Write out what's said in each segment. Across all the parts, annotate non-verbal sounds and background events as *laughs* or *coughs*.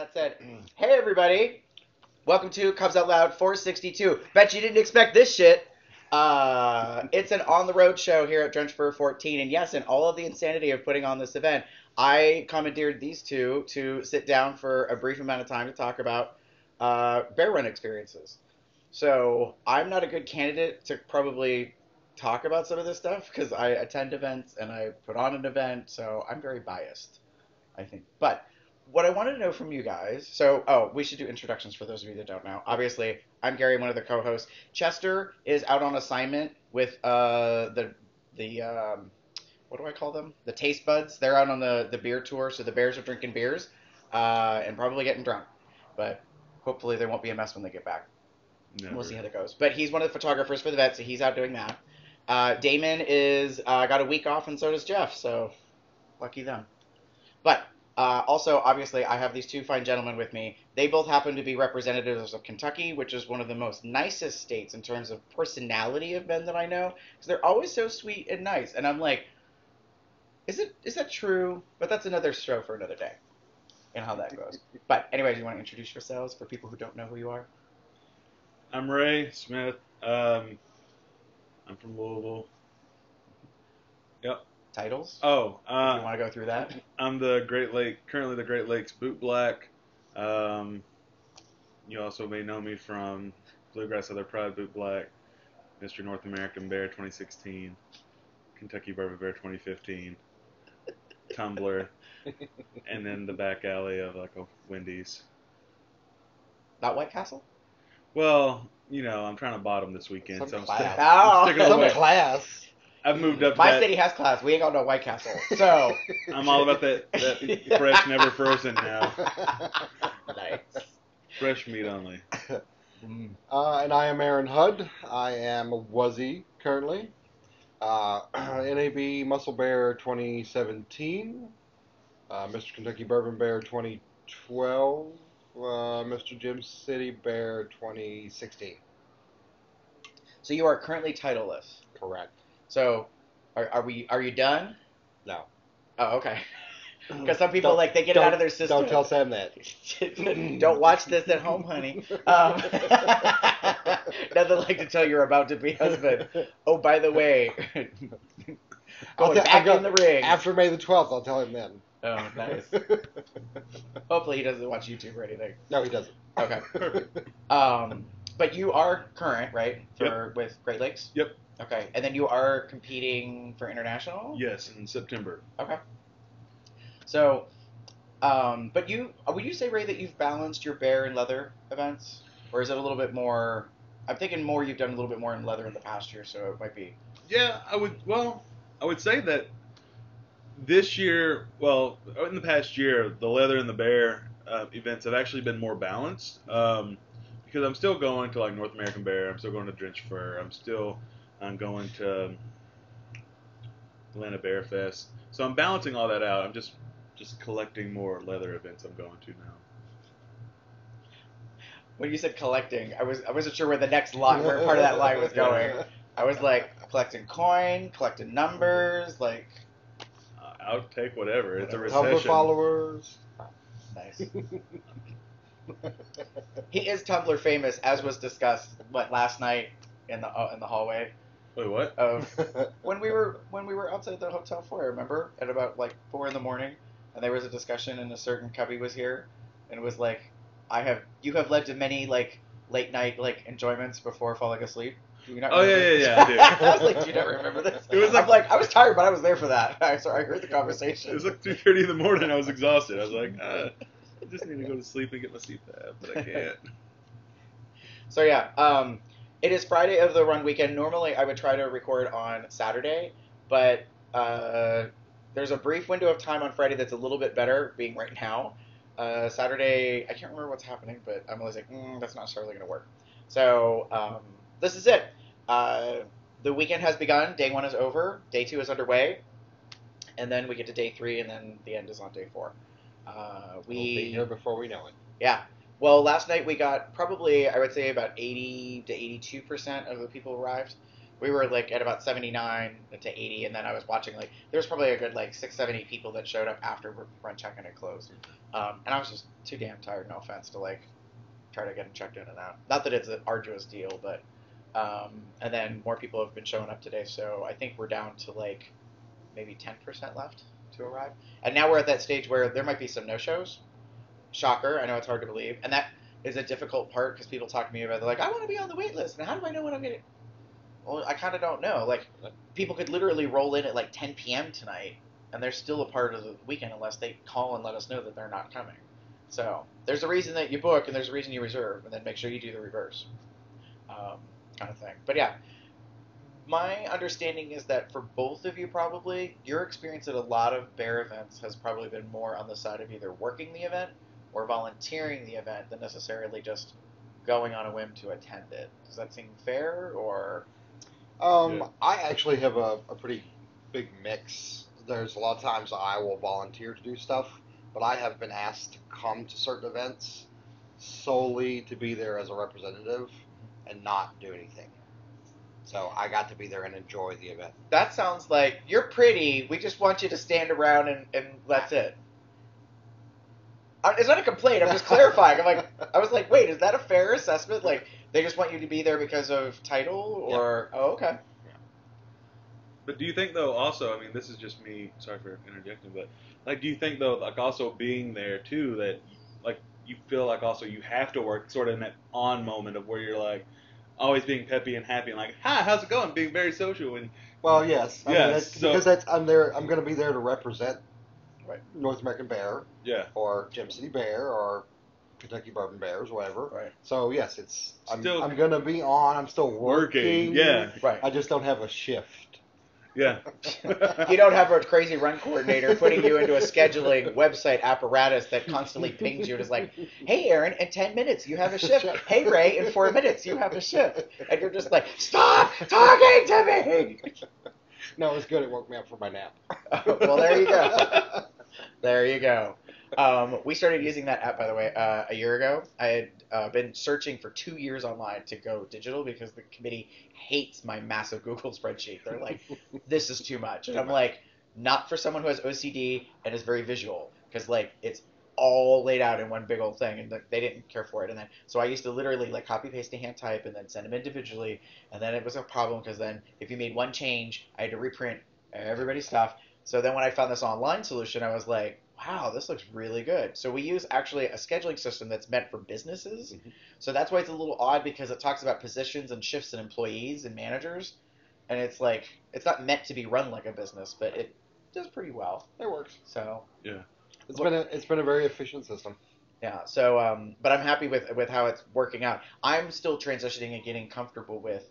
that said, *clears throat* hey everybody, welcome to Cubs Out Loud 462. Bet you didn't expect this shit. Uh, it's an on the road show here at Drenched Fur 14, and yes, in all of the insanity of putting on this event, I commandeered these two to sit down for a brief amount of time to talk about uh, bear run experiences. So I'm not a good candidate to probably talk about some of this stuff because I attend events and I put on an event, so I'm very biased, I think. But what I wanted to know from you guys, so oh, we should do introductions for those of you that don't know. Obviously, I'm Gary, one of the co-hosts. Chester is out on assignment with uh, the the um, what do I call them? The taste buds. They're out on the the beer tour, so the bears are drinking beers uh, and probably getting drunk. But hopefully, there won't be a mess when they get back. Never. We'll see how that goes. But he's one of the photographers for the vet, so he's out doing that. Uh, Damon is uh, got a week off, and so does Jeff. So lucky them. But uh, also, obviously, I have these two fine gentlemen with me. They both happen to be representatives of Kentucky, which is one of the most nicest states in terms of personality of men that I know, because they're always so sweet and nice. And I'm like, is it is that true? But that's another show for another day, and how that goes. But anyways, you want to introduce yourselves for people who don't know who you are? I'm Ray Smith. Um, I'm from Louisville. Yep. Titles? Oh, you uh, want to go through that? I'm the Great Lake, currently the Great Lakes Boot Black. Um, you also may know me from Bluegrass Other Pride Boot Black, Mr. North American Bear 2016, Kentucky Bourbon Bear 2015, Tumblr, *laughs* and then the back alley of like a Wendy's. Not White Castle? Well, you know, I'm trying to bottom this weekend, Some so I'm, class. Oh. I'm sticking Some away. class. I've moved up. to My that- city has class. We ain't got no White Castle. So. *laughs* I'm all about that, that fresh, never frozen now. *laughs* nice. Fresh meat only. Uh, and I am Aaron Hudd. I am a Wuzzy currently. Uh, *clears throat* NAB Muscle Bear 2017. Uh, Mr. Kentucky Bourbon Bear 2012. Uh, Mr. Gem City Bear 2016. So you are currently titleless. Correct. So, are, are we? Are you done? No. Oh, okay. Because some people Don't- like they get it out of their system. Don't tell Sam that. *laughs* Don't watch this at home, honey. Um, *laughs* nothing like to tell your about to be husband. Oh, by the way, I'll going te- back I'll go- in the ring. After May the 12th, I'll tell him then. Oh, nice. *laughs* Hopefully he doesn't watch YouTube or anything. no, he doesn't. Okay. Um, but you are current, right? For with Great Lakes. Yep. Okay, and then you are competing for international. Yes, in September. Okay. So, um, but you uh, would you say Ray that you've balanced your bear and leather events, or is it a little bit more? I'm thinking more. You've done a little bit more in leather in the past year, so it might be. Yeah, I would. Well, I would say that this year, well, in the past year, the leather and the bear uh, events have actually been more balanced. Um, because I'm still going to like North American Bear. I'm still going to Drenched Fur. I'm still I'm going to Atlanta Bear Fest. So I'm balancing all that out. I'm just just collecting more leather events. I'm going to now. When you said collecting, I was I wasn't sure where the next line, where part of that line was going. I was like collecting coin, collecting numbers, like Uh, I'll take whatever. It's a Tumblr recession. followers. nice. *laughs* *laughs* He is Tumblr famous, as was discussed what last night in the uh, in the hallway Wait, what? of *laughs* when we were when we were outside the hotel foyer. Remember at about like four in the morning, and there was a discussion, and a certain cubby was here, and it was like, I have you have led to many like late night like enjoyments before falling asleep. Do you not? Oh, yeah, this? yeah, yeah, I do. *laughs* I was like, do you not remember this? It was I'm like- like, I was tired, but I was there for that. I sorry, I heard the conversation. It was like 2:30 in the morning. I was exhausted. I was like, uh, I just need to go to sleep and get my CPAP, but I can't. *laughs* So yeah, um, it is Friday of the run weekend. Normally, I would try to record on Saturday, but uh, there's a brief window of time on Friday that's a little bit better, being right now. Uh, Saturday, I can't remember what's happening, but I'm always like, mm, that's not necessarily going to work. So um, this is it. Uh, the weekend has begun. Day one is over. Day two is underway, and then we get to day three, and then the end is on day four. Uh, We'll be here before we know it. yeah. Well, last night we got probably I would say about 80 to 82 percent of the people arrived. we were like at about 79 to 80, and then I was watching like there was probably a good like six, seven, eight people that showed up after front check-in had closed, um, and I was just too damn tired. No offense to like try to get them checked in and out. Not that it's an arduous deal, but um, and then more people have been showing up today, so I think we're down to like maybe 10% left to arrive, and now we're at that stage where there might be some no-shows. Shocker! I know it's hard to believe, and that is a difficult part because people talk to me about they're like, I want to be on the wait list, and how do I know when I'm getting? Well, I kind of don't know. Like, people could literally roll in at like 10 p.m. tonight, and they're still a part of the weekend unless they call and let us know that they're not coming. So there's a reason that you book, and there's a reason you reserve, and then make sure you do the reverse, um, kind of thing. But yeah, my understanding is that for both of you, probably your experience at a lot of bear events has probably been more on the side of either working the event or volunteering the event than necessarily just going on a whim to attend it. Does that seem fair, or Um, Yeah. I actually have a, a pretty big mix. There's a lot of times I will volunteer to do stuff, but I have been asked to come to certain events solely to be there as a representative and not do anything. So I got to be there and enjoy the event. that sounds like you're pretty. We just want you to stand around and, and that's it. It's not a complaint. I'm just *laughs* clarifying. I'm like, I was like, wait, is that a fair assessment? Like, they just want you to be there because of title, or oh, okay. But do you think though also, I mean this is just me, sorry for interjecting, but like do you think though like also being there too that like you feel like also you have to work sort of in that on moment of where you're like always being peppy and happy and like, hi, how's it going? Being very social and Well, yes, I Yeah, mean, that's, so- because that's I'm there. I'm going to be there to represent Right. North American Bear yeah. or Gem City Bear or Kentucky Bourbon Bears, whatever. Right. So yes, it's I'm, I'm going to be on. I'm still working. Working, yeah. Right. I just don't have a shift. Yeah. *laughs* You don't have a crazy run coordinator putting you into a scheduling website apparatus that constantly pings you and is like, hey, Aaron, in 10 minutes you have a shift. Hey, Ray, in four minutes you have a shift. And you're just like, stop talking to me! No, it was good. It woke me up for my nap. *laughs* well, there you go. *laughs* There you go. Um, we started using that app, by the way, uh, a year ago. I had uh, been searching for two years online to go digital because the committee hates my massive Google *laughs* spreadsheet. They're like, this is too much. And I'm like, not for someone who has OCD and is very visual because, like, it's all laid out in one big old thing and they didn't care for it and then so i used to literally like copy paste and hand type and then send them individually and then it was a problem because then if you made one change i had to reprint everybody's stuff so then when I found this online solution, I was like, wow, this looks really good. So we use actually a scheduling system that's meant for businesses. Mhm. So that's why it's a little odd because it talks about positions and shifts and employees and managers. And it's like, it's not meant to be run like a business, but it does pretty well. It works. So Yeah. It's been a it's been a very efficient system. yeah. So, um, but I'm happy with with how it's working out. I'm still transitioning and getting comfortable with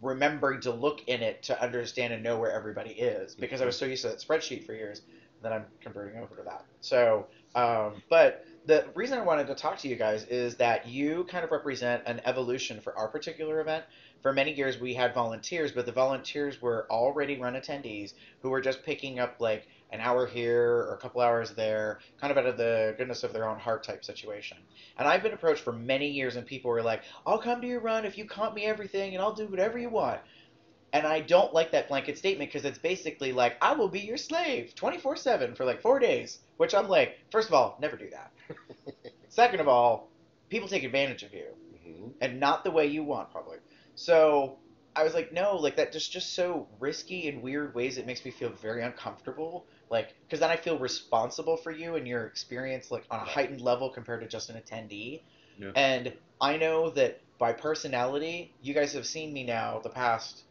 remembering to look in it to understand and know where everybody is because I was so used to that spreadsheet for years that I'm converting over to that. So, um, but the reason I wanted to talk to you guys is that you kind of represent an evolution for our particular event. For many years, we had volunteers, but the volunteers were already run attendees who were just picking up like an hour here or a couple hours there, kind of out of the goodness of their own heart type situation. And I've been approached for many years, and people were like, I'll come to your run if you comp me everything, and I'll do whatever you want. And I don't like that blanket statement because it's basically like, I will be your slave 24 7 for like four days. Which I'm like, first of all, never do that. *laughs* Second of all, people take advantage of you Mhm. and not the way you want, probably. So I was like, no, like that just just so risky in weird ways. It makes me feel very uncomfortable. Like, because then I feel responsible for you and your experience, like on a heightened level compared to just an attendee. Yeah. And I know that by personality, you guys have seen me now the past.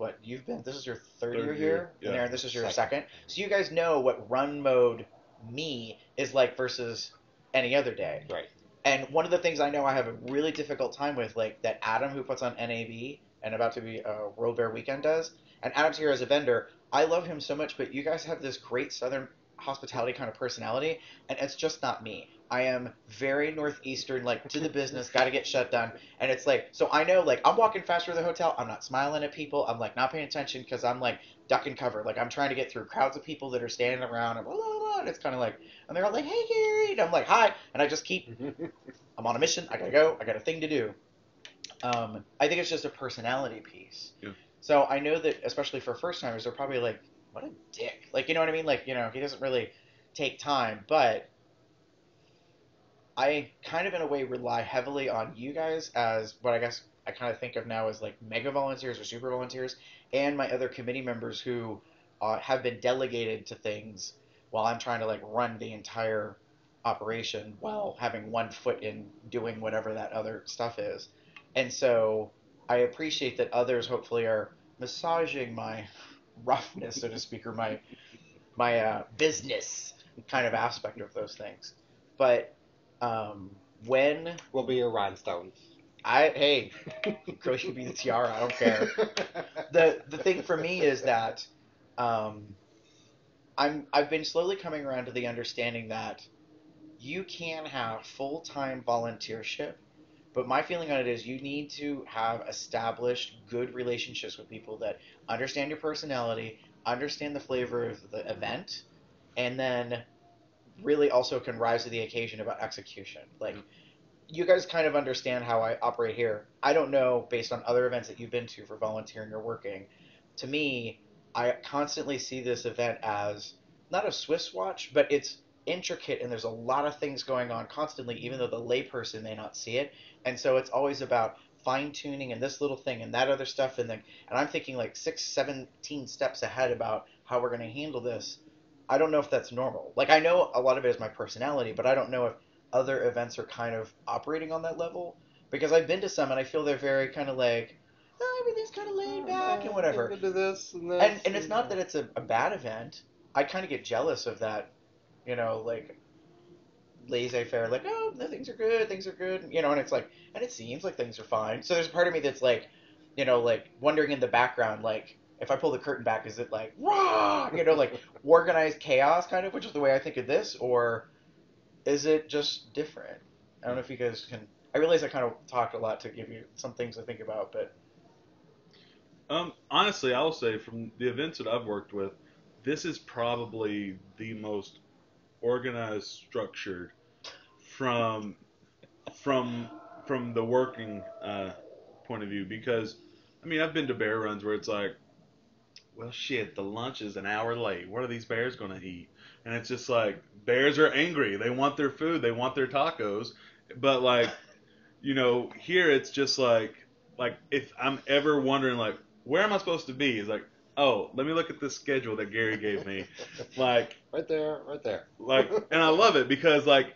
What you've been? This is your third, Third year here, yeah. and Aaron, this is your Second. second. So you guys know what run mode me is like versus any other day. Right. And one of the things I know I have a really difficult time with, like that Adam who puts on NAB and about to be uh, World Bear Weekend does, and Adam's here as a vendor. I love him so much, but you guys have this great Southern hospitality kind of personality, and it's just not me. I am very northeastern, like to the business, got to get shut down. and it's like so I know like I'm walking faster to the hotel, I'm not smiling at people, I'm like not paying attention because I'm like duck and cover, like I'm trying to get through crowds of people that are standing around and blah blah blah, and it's kind of like, and they're all like, hey Gary, and I'm like hi, and I just keep *laughs* I'm on a mission. I gotta go. I got a thing to do. Um, I think it's just a personality piece. Yeah. So I know that, especially for first timers, they're probably like, "What a dick!" Like, you know what I mean? Like, you know, he doesn't really take time. But I kind of, in a way, rely heavily on you guys as what I guess I kind of think of now as like mega volunteers or super volunteers, and my other committee members who uh, have been delegated to things while I'm trying to like run the entire operation while having one foot in doing whatever that other stuff is. And so I appreciate that others hopefully are massaging my roughness, so to speak, or my my uh, business kind of aspect of those things. But um, when Will be your rhinestones. I hey, girl, you can be the tiara. I don't care. *laughs* the the thing for me is that um, I'm I've been slowly coming around to the understanding that you can have full time volunteership, but my feeling on it is you need to have established good relationships with people that understand your personality, understand the flavor of the event, and then really also can rise to the occasion about execution. Like mm-hmm. you guys kind of understand how I operate here. I don't know based on other events that you've been to for volunteering or working. To me, I constantly see this event as not a Swiss watch, but it's intricate and there's a lot of things going on constantly, even though the layperson may not see it. And so it's always about fine tuning and this little thing and that other stuff and then and I'm thinking like six, seventeen steps ahead about how we're gonna handle this. I don't know if that's normal. Like I know a lot of it is my personality, but I don't know if other events are kind of operating on that level because I've been to some and I feel they're very kind of like oh, everything's kind of laid mm, back and whatever. Do this and this. And and it's not that it's a, a bad event. I kind of get jealous of that, you know, like laissez-faire, like oh, no, things are good, things are good, you know, and it's like, and it seems like things are fine. So there's a part of me that's like, you know, like wondering in the background, like if I pull the curtain back, is it like rah, you know, like *laughs* organized chaos kind of, which is the way I think of this, or is it just different? I don't know if you guys can. I realize I kind of talked a lot to give you some things to think about, but Um, honestly, I will say from the events that I've worked with, this is probably the most organized, structured from from from the working uh, point of view. Because I mean, I've been to bear runs where it's like, well, shit, the lunch is an hour late. What are these bears gonna eat? And it's just like bears are angry. They want their food. They want their tacos. But like, you know, here it's just like like if I'm ever wondering like where am I supposed to be? It's like, oh, let me look at this schedule that Gary gave me. *laughs* like, right there, right there. like, and I love it because like,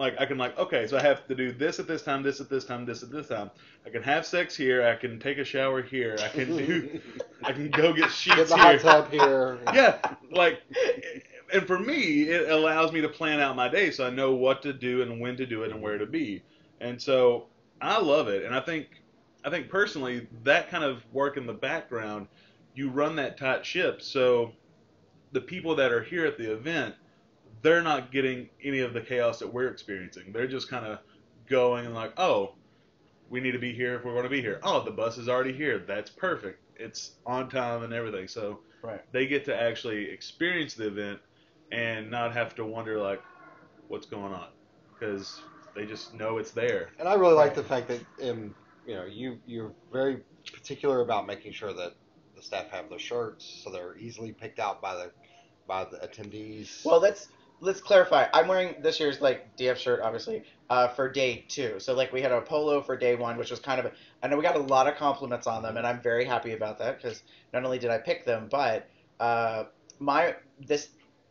like I can like, okay, so I have to do this at this time, this at this time, this at this time. I can have sex here. I can take a shower here. I can do, *laughs* I can go get sheets Get the here. hot tub here. *laughs* Yeah, like, and for me, it allows me to plan out my day so I know what to do and when to do it and where to be. And so I love it, and I think I think personally that kind of work in the background, you run that tight ship. So the people that are here at the event, they're not getting any of the chaos that we're experiencing. They're just kind of going and like, oh, we need to be here if we're going to be here. Oh, the bus is already here. That's perfect. It's on time and everything. So Right. they get to actually experience the event and not have to wonder like, what's going on, because they just know it's there. And I really like the fact that um, you know you you're very particular about making sure that the staff have their shirts so they're easily picked out by the by the attendees. Well, let's let's clarify. I'm wearing this year's like DF shirt, obviously, uh, for day two. So like we had a polo for day one, which was kind of. A, I know we got a lot of compliments on them, and I'm very happy about that because not only did I pick them, but uh, my this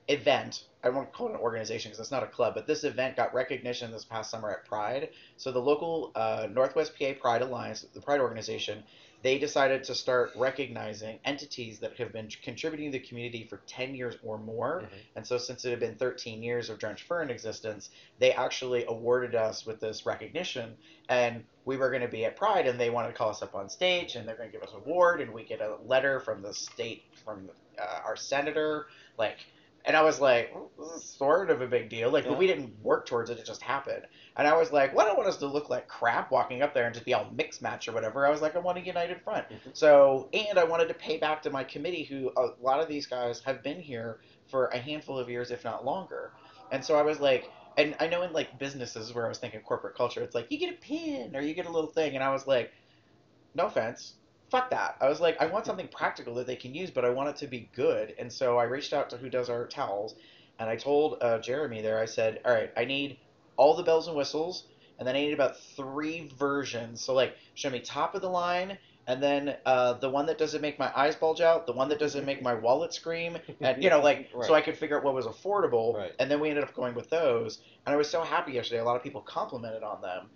event. I won't call it an organization because it's not a club, but this event got recognition this past summer at Pride. So the local uh, Northwest PA Pride Alliance, the Pride organization, they decided to start recognizing entities that have been contributing to the community for 10 years or more. Mhm. And so, since it had been 13 years of Drenched Fur in existence, they actually awarded us with this recognition. And we were going to be at Pride, and they wanted to call us up on stage, and they're going to give us an award, and we get a letter from the state, from uh, our senator, like. And I was like, well, this is sort of a big deal. Like, Yeah. but we didn't work towards it; it just happened. And I was like, well, I don't want us to look like crap walking up there and just be all mixed match or whatever. I was like, I want a united front. Mhm. So, and I wanted to pay back to my committee, who a lot of these guys have been here for a handful of years, if not longer. And so I was like, and I know in like businesses where I was thinking corporate culture, it's like you get a pin or you get a little thing, and I was like, no offense, fuck that. I was like, I want something practical that they can use, but I want it to be good. And so I reached out to who does our towels, and I told uh, Jeremy there, I said, all right, I need all the bells and whistles, and then I need about three versions. So like, show me top of the line, and then uh, the one that doesn't make my eyes bulge out, the one that doesn't make my wallet scream, and you know, like, *laughs* so I could figure out what was affordable. Right. And then we ended up going with those, and I was so happy yesterday. A lot of people complimented on them,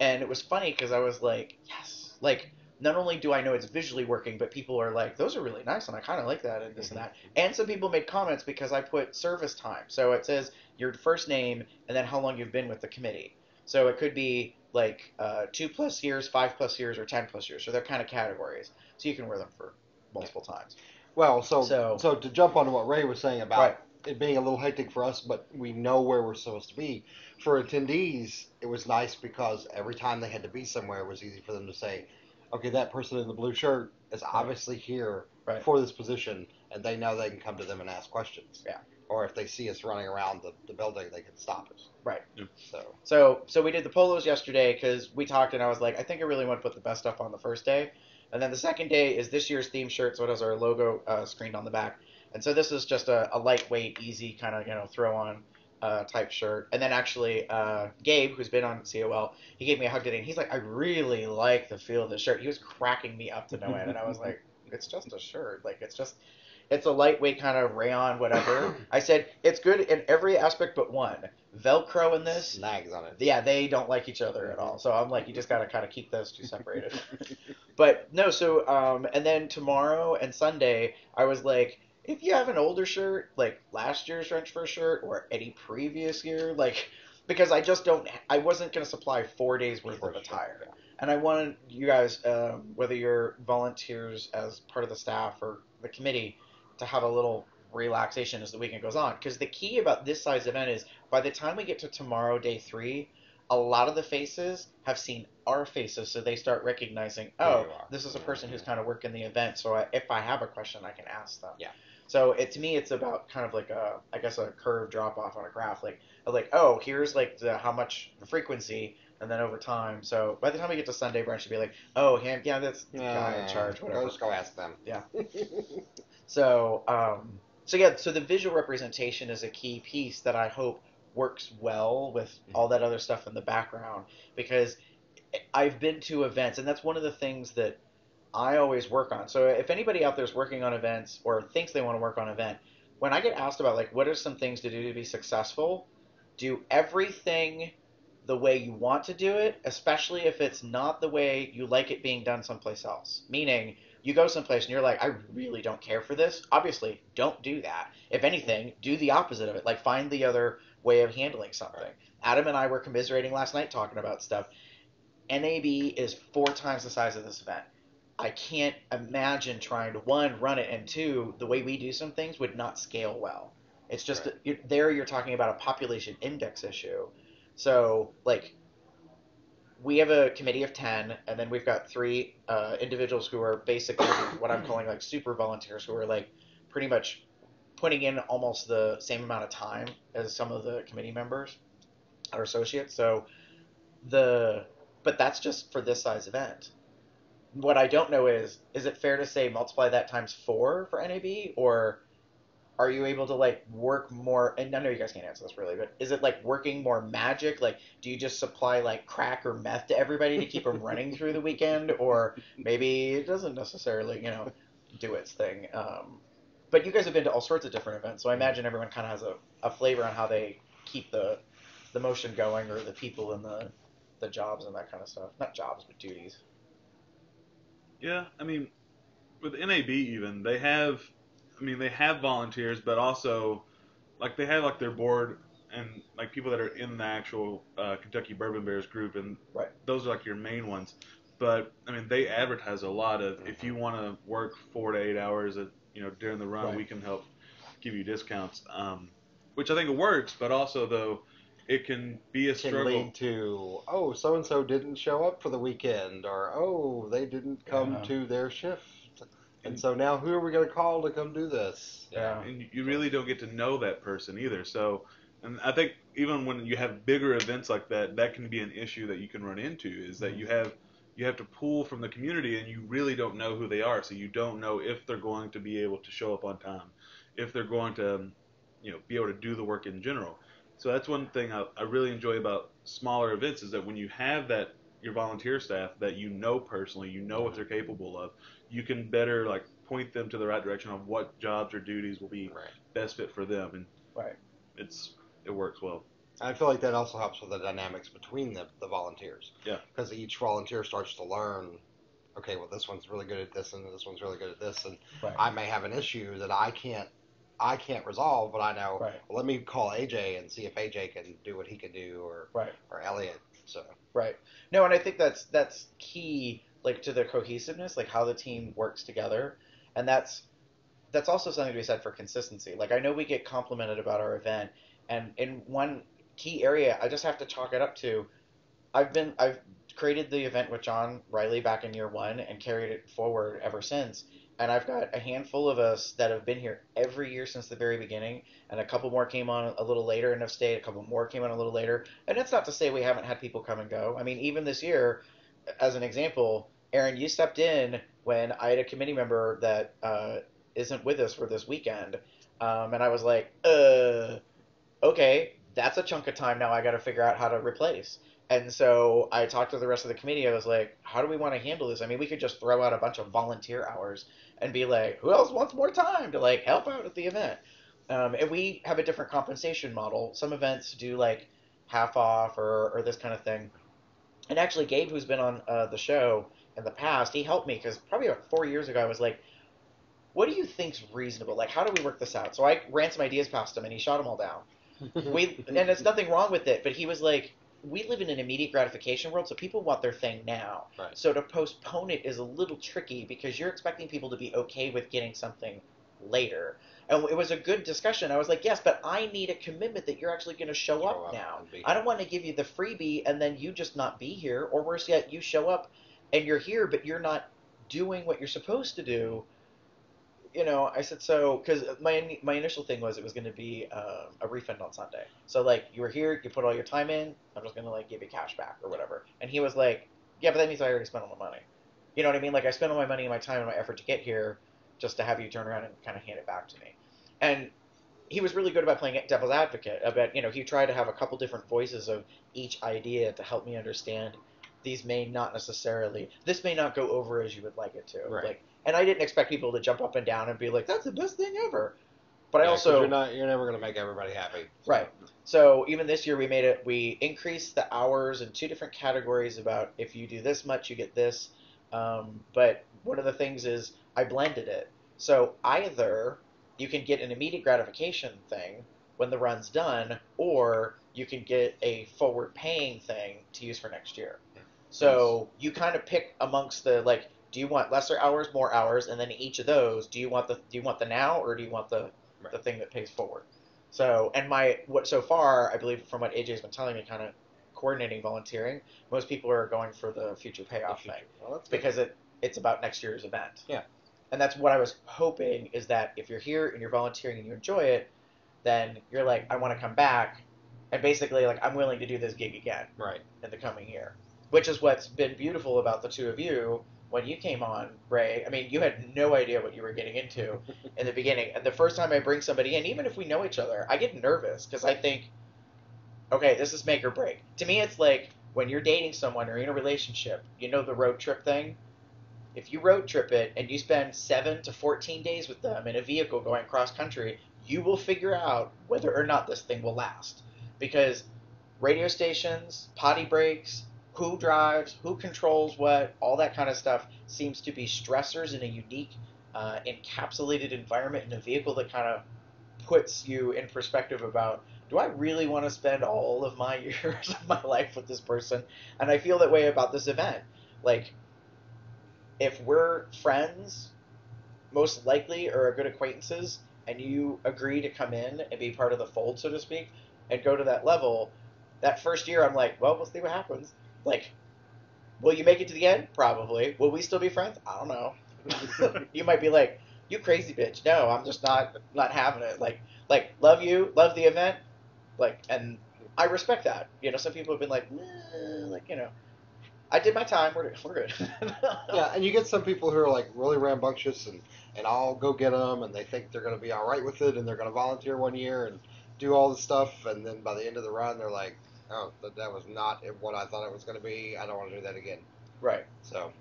and it was funny because I was like, yes, like. Not only do I know it's visually working, but people are like, "Those are really nice," and I kind of like that, and this and that. And some people made comments because I put service time. So it says your first name and then how long you've been with the committee. So it could be like uh, two plus years, five plus years, or ten plus years. So they're kind of categories. So you can wear them for multiple times. Well, so, So- so to jump on what Ray was saying about Right. it being a little hectic for us, but we know where we're supposed to be. For attendees, it was nice because every time they had to be somewhere, it was easy for them to say, "Okay, that person in the blue shirt is obviously here Right. for this position," and they know they can come to them and ask questions. Yeah. Or if they see us running around the, the building, they can stop us. Right. Yeah. So So so we did the polos yesterday because we talked and I was like, I think I really want to put the best stuff on the first day, and then the second day is this year's theme shirt. So it has our logo uh, screened on the back, and so this is just a, a lightweight, easy kind of you know throw on. Uh, type shirt, and then actually uh, Gabe, who's been on COL, he gave me a hug today, and he's like, "I really like the feel of the shirt." He was cracking me up to no end, and I was like, "It's just a shirt, like it's just, it's a lightweight kind of rayon, whatever." I said it's good in every aspect but one. Velcro in this, snags on it. yeah, they don't like each other at all. So I'm like, you just gotta kind of keep those two separated. *laughs* but no, so um, and then tomorrow and Sunday, I was like, if you have an older shirt, like last year's Drenched Fur shirt or any previous year, like because I just don't, I wasn't gonna supply four days worth of attire, and I wanted you guys, um, whether you're volunteers as part of the staff or the committee, to have a little relaxation as the weekend goes on. Because the key about this size event is by the time we get to tomorrow, day three, a lot of the faces have seen our faces, so they start recognizing, oh, this is a person who's kind of working the event. So I, if I have a question, I can ask them. Yeah. So it to me, it's about kind of like a, I guess a curve drop off on a graph, like like oh, here's like the how much the frequency, and then over time. So by the time we get to Sunday brunch, to be like, oh, him, yeah, that's the guy in charge, whatever. Let's go ask them. Yeah. *laughs* So, um, so yeah, so the visual representation is a key piece that I hope works well with all that other stuff in the background because I've been to events, and that's one of the things that I always work on. So if anybody out there is working on events or thinks they want to work on event, when I get asked about like what are some things to do to be successful, do everything the way you want to do it, especially if it's not the way you like it being done someplace else. Meaning, you go someplace and you're like, I really don't care for this. Obviously, don't do that. If anything, do the opposite of it. Like, find the other way of handling something. Adam and I were commiserating last night talking about stuff. NAB is four times the size of this event. I can't imagine trying to one run it and two the way we do some things would not scale well. It's just Right. you there you're talking about a population index issue. So like we have a committee of 10 and then we've got three uh, individuals who are basically *coughs* what i'm calling like super volunteers who are like pretty much putting in almost the same amount of time as some of the committee members or associates so the but that's just for this size event what i don't know is is it fair to say multiply that times four for nab or are you able to like work more and i know you guys can't answer this really but is it like working more magic? Like do you just supply like crack or meth to everybody to keep them *laughs* running through the weekend? Or maybe it doesn't necessarily you know do its thing. Um, but you guys have been to all sorts of different events so i imagine everyone kind of has a, a flavor on how they keep the the motion going or the people and the the jobs and that kind of stuff. Not jobs but duties Yeah, I mean, with NAB even they have, I mean they have volunteers, but also like they have like their board and like people that are in the actual uh, Kentucky Bourbon Bears group, and Right. those are like your main ones. But I mean they advertise a lot of if you want to work four to eight hours, at, you know, during the run, Right. we can help give you discounts. Um, which I think it works, but also though it can be a struggle. can struggle. lead to oh so and so didn't show up for the weekend or oh they didn't come Yeah. to their shift and so now who are we going to call to come do this Yeah. and you- you really don't get to know that person either. So, and I think even when you have bigger events like that, that can be an issue that you can run into is that you mm-hmm. have you have to pull from the community, and you really don't know who they are. So you don't know if they're going to be able to show up on time, if they're going to, you know, be able to do the work in general. So that's one thing I, I really enjoy about smaller events is that when you have that your volunteer staff that you know personally, you know what they're capable of, you can better like point them to the right direction of what jobs or duties will be Right. best fit for them, and Right. it's it works well. I feel like that also helps with the dynamics between the, the volunteers. Yeah. Because each volunteer starts to learn, okay, well, this one's really good at this, and this one's really good at this, and Right. I may have an issue that I can't, I can't resolve, but I know. Right. Well, let me call AJ and see if AJ can do what he can do, or Right. or Elliot. So Right. No, and I think that's that's key, like to the cohesiveness, like how the team works together, and that's that's also something to be said for consistency. Like I know we get complimented about our event, and in one key area, I just have to chalk it up to, I've been I've created the event with John Riley back in year one and carried it forward ever since. And I've got a handful of us that have been here every year since the very beginning, and a couple more came on a little later and have stayed. A couple more came on a little later, and that's not to say we haven't had people come and go. I mean, even this year, as an example, Aaron, you stepped in when I had a committee member that uh, isn't with us for this weekend, um, and I was like, uh, okay, that's a chunk of time now. I got to figure out how to replace. And so I talked to the rest of the committee. I was like, how do we want to handle this? I mean, we could just throw out a bunch of volunteer hours and be like, who else wants more time to like help out at the event? Um, and we have a different compensation model. Some events do like half off or, or this kind of thing. And actually, Gabe, who's been on uh, the show in the past, he helped me because probably about four years ago, I was like, what do you think's reasonable? Like, how do we work this out? So I ran some ideas past him, and he shot them all down *laughs* we and there's nothing wrong with it, but he was like, we live in an immediate gratification world, so people want their thing now. Right. So to postpone it is a little tricky because you're expecting people to be okay with getting something later. And it was a good discussion. I was like, yes, but I need a commitment that you're actually going to show, Show up, up now. I don't want to give you the freebie and then you just not be here, or worse yet, you show up and you're here, but you're not doing what you're supposed to do you know, I said so because my my initial thing was it was going to be um, a refund on Sunday. So like you were here, you put all your time in. I'm just going to like give you cash back or whatever. And he was like, yeah, but that means I already spent all the money. You know what I mean? Like I spent all my money and my time and my effort to get here, just to have you turn around and kind of hand it back to me. And he was really good about playing devil's advocate. About you know he tried to have a couple different voices of each idea to help me understand. These may not necessarily. This may not go over as you would like it to. Right. Like, and I didn't expect people to jump up and down and be like, "That's the best thing ever." But I also you're not you're never gonna make everybody happy. So- Right. so even this year we made it. We increased the hours in two different categories. About if you do this much, you get this. Um, but one of the things is I blended it. So either you can get an immediate gratification thing when the run's done, or you can get a forward paying thing to use for next year. So you kind of pick amongst the like, do you want lesser hours, more hours, and then each of those, do you want the do you want the now or do you want the the thing that pays forward? So and my what so far I believe from what AJ's been telling me, kind of coordinating volunteering, most people are going for the future payoff Future. thing Well, because it it's about next year's event. Yeah. And that's what I was hoping is that if you're here and you're volunteering and you enjoy it, then you're like, I want to come back, and basically like I'm willing to do this gig again right. in the coming year. Which is what's been beautiful about the two of you when you came on, Ray. I mean, you had no idea what you were getting into *laughs* in the beginning. And the first time I bring somebody in, even if we know each other, I get nervous because I think, okay, this is make or break. To me, it's like when you're dating someone or in a relationship, you know the road trip thing? If you road trip it and you spend 7 to 14 days with them in a vehicle going cross country, you will figure out whether or not this thing will last. Because radio stations, potty breaks, who drives, who controls what, all that kind of stuff seems to be stressors in a unique, uh, encapsulated environment in a vehicle that kind of puts you in perspective about do I really want to spend all of my *laughs* years of my life with this person? And I feel that way about this event. Like, if we're friends, most likely, or are good acquaintances, and you agree to come in and be part of the fold, so to speak, and go to that level, that first year I'm like, well, we'll see what happens. Like, will you make it to the end? Probably. Will we still be friends? I don't know. *laughs* you might be like, you crazy bitch. No, I'm just not not having it. Like, like love you, love the event, like, and I respect that. You know, some people have been like, like you know, I did my time. We're we're good. *laughs* Yeah, and you get some people who are like really rambunctious and and I'll go get them, and they think they're going to be all right with it, and they're going to volunteer one year and do all the stuff, and then by the end of the run, they're like, oh, that, that was not what I thought it was going to be. I don't want to do that again. Right. So,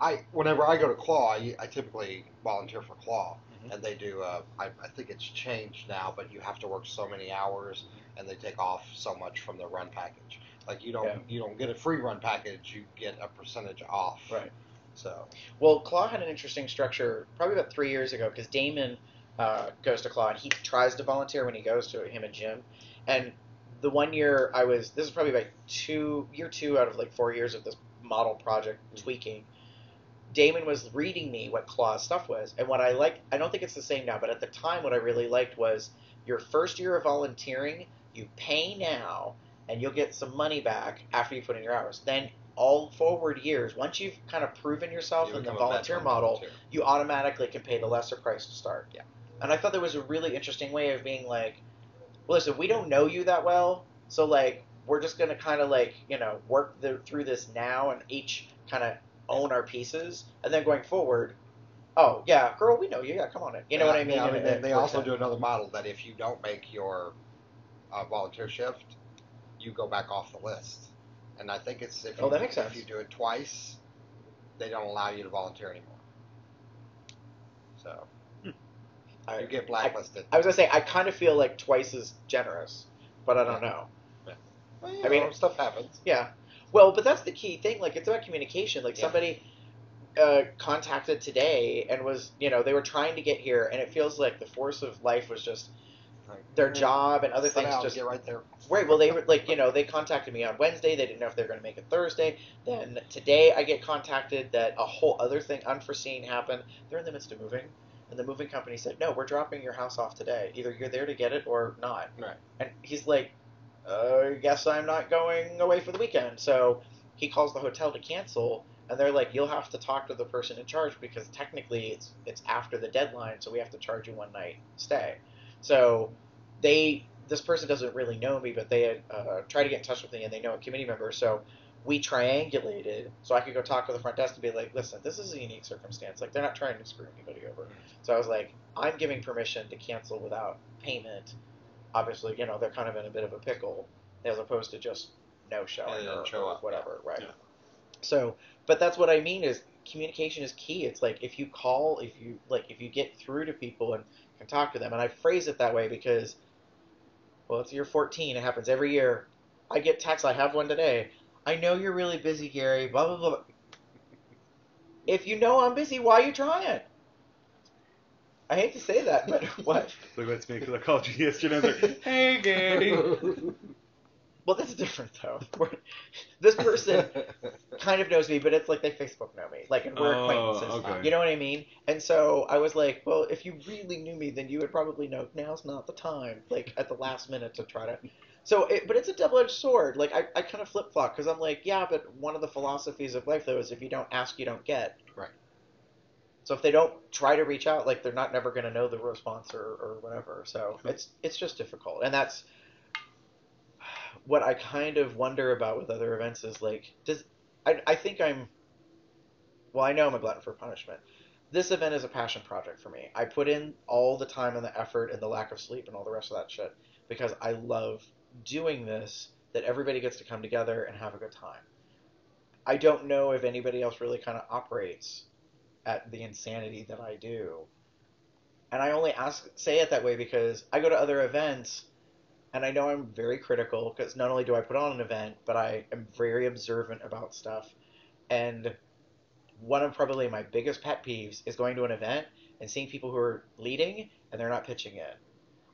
I whenever I go to Claw, I, I typically volunteer for Claw, Mhm. and they do. Uh, I, I think it's changed now, but you have to work so many hours, and they take off so much from the run package. Like you don't Yeah. you don't get a free run package, you get a percentage off. Right. So Well, Claw had an interesting structure probably about three years ago because Damon uh, goes to Claw and he tries to volunteer when he goes to him and Jim. And the one year I was, this is probably like two, year two out of like four years of this model project mm-hmm. tweaking. Damon was reading me what Claw's stuff was. And what I like, I don't think it's the same now, but at the time, what I really liked was your first year of volunteering, you pay now and you'll get some money back after you put in your hours. Then all forward years, once you've kind of proven yourself you in the volunteer model, volunteer. you automatically can pay the lesser price to start. Yeah. And I thought that was a really interesting way of being like, listen, we don't know you that well, so like we're just gonna kind of like you know work the, through this now and each kind of own our pieces, and then going forward, oh yeah, girl, we know you. Yeah, come on in. You know what I mean? Yeah, And and it- they works also do another model that if you don't make your uh, volunteer shift, you go back off the list. And I think it's if you, Oh, that makes sense. if you do it twice, they don't allow you to volunteer anymore. So I, you get blacklisted. I was gonna say I kind of feel like twice as generous, but I don't know. Well, I mean- stuff happens. Yeah. Well, but that's the key thing. Like, it's about communication. Like, Yeah. somebody uh, contacted today and was, you know, they were trying to get here, and it feels like the force of life was just Like, their job and other things just get right there. Right. Well, they were like, you know, they contacted me on Wednesday. They didn't know if they were going to make it Thursday. Then today, I get contacted that a whole other thing unforeseen happened. They're in the midst of moving, and the moving company said, "No, we're dropping your house off today. Either you're there to get it or not." Right. And he's like, uh, "I guess I'm not going away for the weekend." So he calls the hotel to cancel, and they're like, "You'll have to talk to the person in charge because technically it's it's after the deadline, so we have to charge you one night stay." So they this person doesn't really know me, but they had uh, tried to get in touch with me, and they know a committee member. So we triangulated, so I could go talk to the front desk and be like, "Listen, this is a unique circumstance. Like they're not trying to screw anybody over." So I was like, "I'm giving permission to cancel without payment." Obviously, you know they're kind of in a bit of a pickle, as opposed to just no showing or, show or up, whatever, right? Yeah. So, but that's what I mean is communication is key. It's like if you call, if you like, if you get through to people and can talk to them, and I phrase it that way because, well, it's year 14. It happens every year. I get texts. I have one today. I know you're really busy, Gary. Blah blah blah. If you know I'm busy, why are you trying? I hate to say that, but *laughs* what? Look, that's me because I called you yesterday. I was like, *laughs* "Hey, Gary." *laughs* Well, that's different though. We're- this person kind of knows me, but it's like they Facebook know me, like and we're Oh, acquaintances. okay. You know what I mean? And so I was like, well, if you really knew me, then you would probably know now's not the time, like at the last minute to try to. So, it, but it's a double-edged sword. Like I, I kind of flip flop because I'm like, yeah, but one of the philosophies of life though is if you don't ask, you don't get. Right. So if they don't try to reach out, like they're not never going to know the response or, or whatever. So it's it's just difficult, and that's what I kind of wonder about with other events is like, does I, I think I'm, well, I know I'm a glutton for punishment. This event is a passion project for me. I put in all the time and the effort and the lack of sleep and all the rest of that shit because I love doing this. That everybody gets to come together and have a good time. I don't know if anybody else really kind of operates at the insanity that I do. And I only ask say it that way because I go to other events and I know I'm very critical because not only do I put on an event, but I am very observant about stuff. And one of probably my biggest pet peeves is going to an event and seeing people who are leading and they're not pitching it.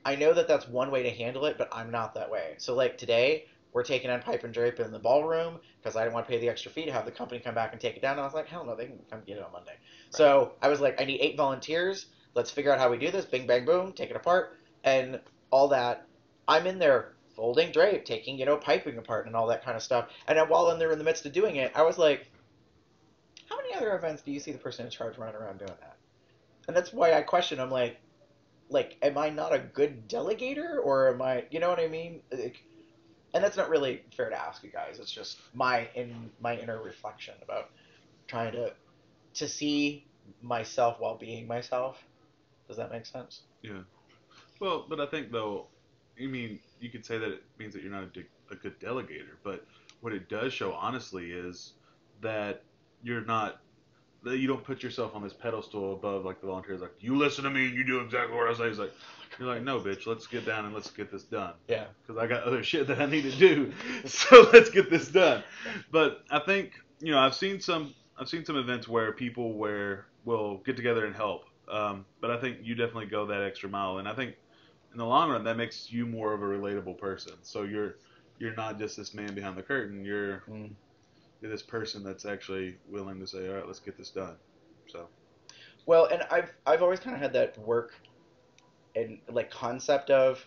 I know that that's one way to handle it, but I'm not that way. So like today, we're taking on pipe and drape in the ballroom because I didn't want to pay the extra fee to have the company come back and take it down. And I was like, hell no, they can come get it on Monday. So I was like, I need eight volunteers. Let's figure out how we do this. Bing, bang, boom, take it apart, and all that. I'm in there folding drape, taking you know piping apart and all that kind of stuff. And while they're in the midst of doing it, I was like, how many other events do you see the person in charge running around doing that? And that's why I question. I'm like, like, am I not a good delegator, or am I? You know what I mean? Like, and that's not really fair to ask you guys. It's just my in my inner reflection about trying to to see myself while being myself. Does that make sense? Yeah. Well, but I think though, I mean, you could say that it means that you're not a, de- a good delegator, but what it does show, honestly, is that you're not you don't put yourself on this pedestal above like the volunteers. Like you listen to me and you do exactly what I say. He's like you're like, no, bitch, let's get down and let's get this done Yeah. because I got other *laughs* shit that I need to do. *laughs* so let's get this done. But I think you know I've seen some I've seen some events where people where will get together and help. Um, but I think you definitely go that extra mile, and I think in the long run that makes you more of a relatable person. So you're you're not just this man behind the curtain. You're Mm. This person that's actually willing to say, all right, let's get this done. So Well, and I've I've always kind of had that work and like concept of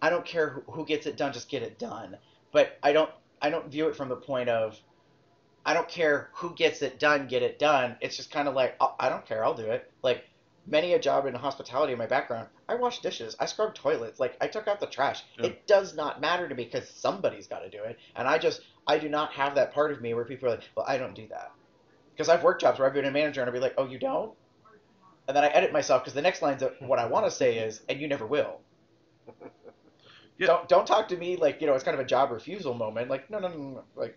I don't care who, who gets it done, just get it done. But I don't I don't view it from the point of I don't care who gets it done, get it done. It's just kind of like I I don't care, I'll do it. Like many a job in hospitality in my background, I wash dishes, I scrub toilets, like I took out the trash. Yeah. It does not matter to me because somebody's got to do it, and I just I do not have that part of me where people are like, well, I don't do that. Because I've worked jobs where I've been a manager and I'll be like, oh, you don't? And then I edit myself because the next line's of what I want to say is, and you never will. *laughs* Yeah. Don't don't talk to me like you know it's kind of a job refusal moment. Like no no no, no. like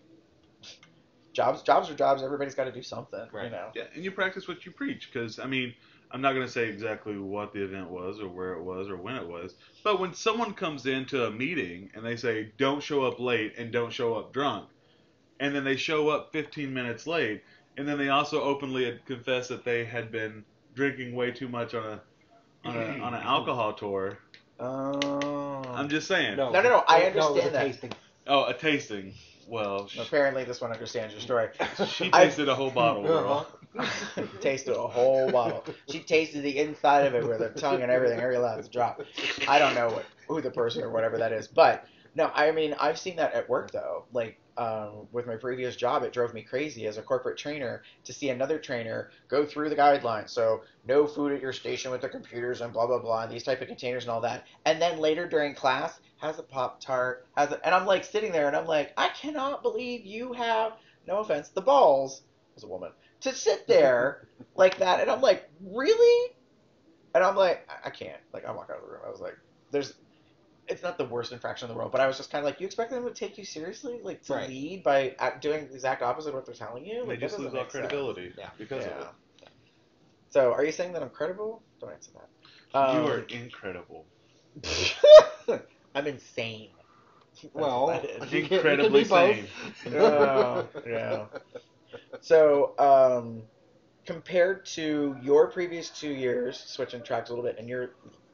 *laughs* jobs jobs are jobs. Everybody's got to do something. You Right. know. yeah, and you practice what you preach. Because I mean, I'm not gonna say exactly what the event was or where it was or when it was, but when someone comes into a meeting and they say, don't show up late and don't show up drunk, and then they show up 15 minutes late, and then they also openly confess that they had been drinking way too much on a on, a, on an alcohol tour. Oh. I'm just saying. No, no, no, I it was a understand that. tasting. Oh, a tasting. Well, sh- Apparently, this one understands your story. *laughs* she tasted a whole bottle. girl. Uh-huh. *laughs* tasted a whole bottle. She tasted the inside of it with her tongue and everything, every last drop. I don't know what, who the person or whatever that is, but no, I mean I've seen that at work though. Like um, with my previous job, it drove me crazy as a corporate trainer to see another trainer go through the guidelines. So no food at your station with the computers and blah blah blah, and these type of containers and all that. And then later during class, has a pop tart, has a, and I'm like sitting there and I'm like, I cannot believe you have no offense, the balls as a woman to sit there *laughs* like that. And I'm like, really? And I'm like, I- I can't. Like, I walk out of the room. I was like, there's, it's not the worst infraction in the world, but I was just kind of like, you expect them to take you seriously, like to Right. lead by doing the exact opposite of what they're telling you? They Like, that just lose all make sense. credibility Yeah. because of Yeah. it. So, are you saying that I'm credible? Don't answer that. you Um, are incredible. *laughs* I'm insane. That's Well, what that *laughs* is. you can- you can Incredibly sane. *laughs* Oh, yeah. So, um, compared to your previous two years, switching tracks a little bit, and your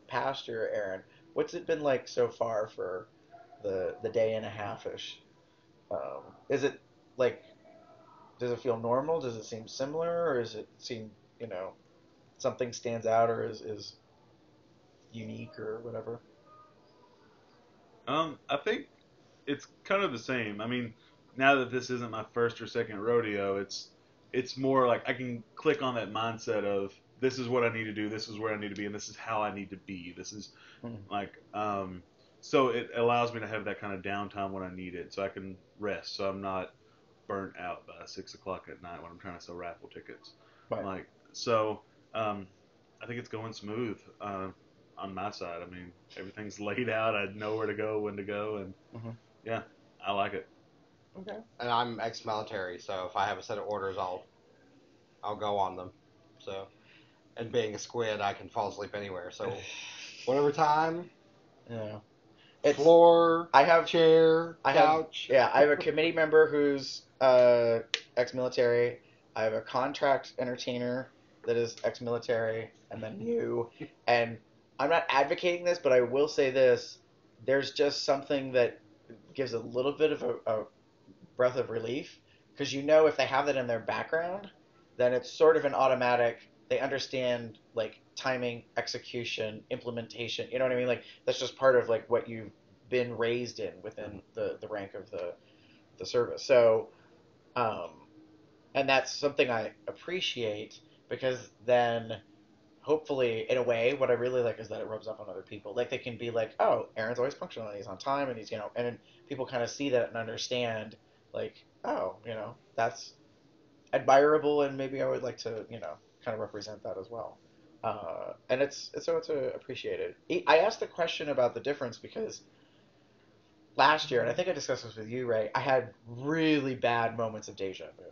past year, Aaron, what's it been like so far for the the day and a half ish? Um, is it like, does it feel normal? Does it seem similar, or does it seem you know something stands out, or is is unique, or whatever? Um, I think it's kind of the same. I mean, now that this isn't my first or second rodeo, it's it's more like I can click on that mindset of this is what I need to do, this is where I need to be, and this is how I need to be. This is Mhm. like um, so it allows me to have that kind of downtime when I need it, so I can rest, so I'm not burnt out by six o'clock at night when I'm trying to sell raffle tickets. Right. Like so, um, I think it's going smooth uh, on my side. I mean, everything's *laughs* laid out. I know where to go, when to go, and Mhm. yeah, I like it. Okay. and I'm ex-military, so if I have a set of orders, I'll I'll go on them. So, and being a squid, I can fall asleep anywhere. So, *laughs* whatever time, Yeah. It's floor, I have chair, I have- Yeah, I have a committee member who's uh, ex-military. I have a contract entertainer that is ex-military, and then you. *laughs* And I'm not advocating this, but I will say this: there's just something that gives a little bit of a, a breath of relief because you know if they have that in their background, then it's sort of an automatic. They understand like timing, execution, implementation. You know what I mean? Like that's just part of like what you've been raised in within the the rank of the the service. So, um, and that's something I appreciate because then hopefully, in a way, what I really like is that it rubs off on other people. Like they can be like, oh, Aaron's always punctual and he's on time and he's you know, and people kind of see that and understand, like, oh, you know, that's admirable and maybe I would like to you know kind of represent that as well. Uh, and it's, it's so it's appreciated. I asked the question about the difference because last year, and I think I discussed this with you, Ray, I had really bad moments of deja vu.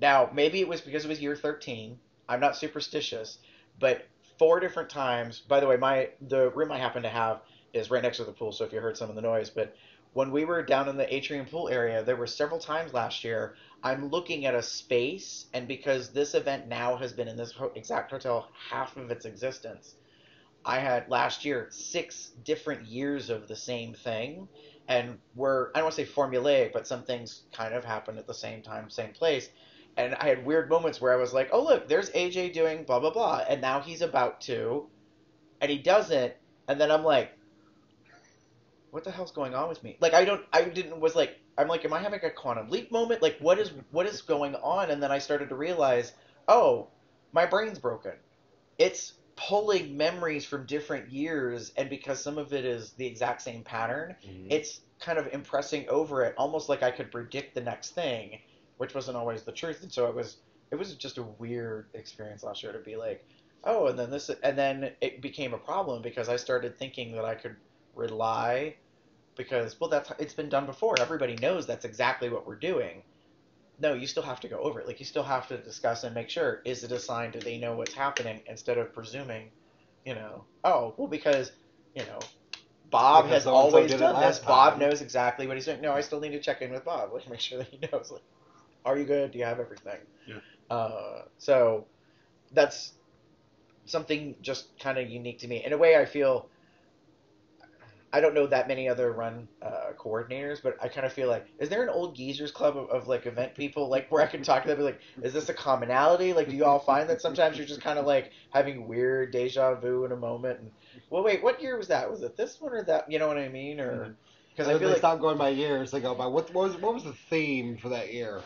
Now, maybe it was because it was year 13. I'm not superstitious, but four different times. By the way, my the room I happen to have is right next to the pool, so if you heard some of the noise, but when we were down in the atrium pool area, there were several times last year I'm looking at a space, and because this event now has been in this exact hotel half of its existence, I had last year six different years of the same thing, and we're I don't want to say formulaic, but some things kind of happen at the same time, same place. And I had weird moments where I was like, "Oh look, there's AJ doing blah blah blah," and now he's about to, and he doesn't, and then I'm like, "What the hell's going on with me?" Like I don't, I didn't was like, I'm like, "Am I having a quantum leap moment? Like what is what is going on?" And then I started to realize, "Oh, my brain's broken. It's pulling memories from different years, and because some of it is the exact same pattern, Mhm. it's kind of impressing over it, almost like I could predict the next thing, which wasn't always the truth. And so it was it was just a weird experience last year to be like, oh, and then this, and then it became a problem because I started thinking that I could rely because well that's it's been done before. Everybody knows that's exactly what we're doing. No, you still have to go over it. Like you still have to discuss and make sure is it a sign? Do they know what's happening instead of presuming, you know, oh well because you know Bob Because has always done this. Bob knows exactly what he's doing. No, I still need to check in with Bob. *laughs* Like make sure that he knows. Like, are you good? Do you have everything? Yeah. Uh, so that's something just kind of unique to me. In a way, I feel I don't know that many other run uh, coordinators, but I kind of feel like, is there an old geezers club of, of like event people, like where I can talk to them, like, is this a commonality? Like, do you all find that sometimes you're just kind of like having weird deja vu in a moment? And well, wait, what year was that? Was it this one or that? You know what I mean? Or because I They feel like stop going by years. They go by what, what was what was the theme for that year?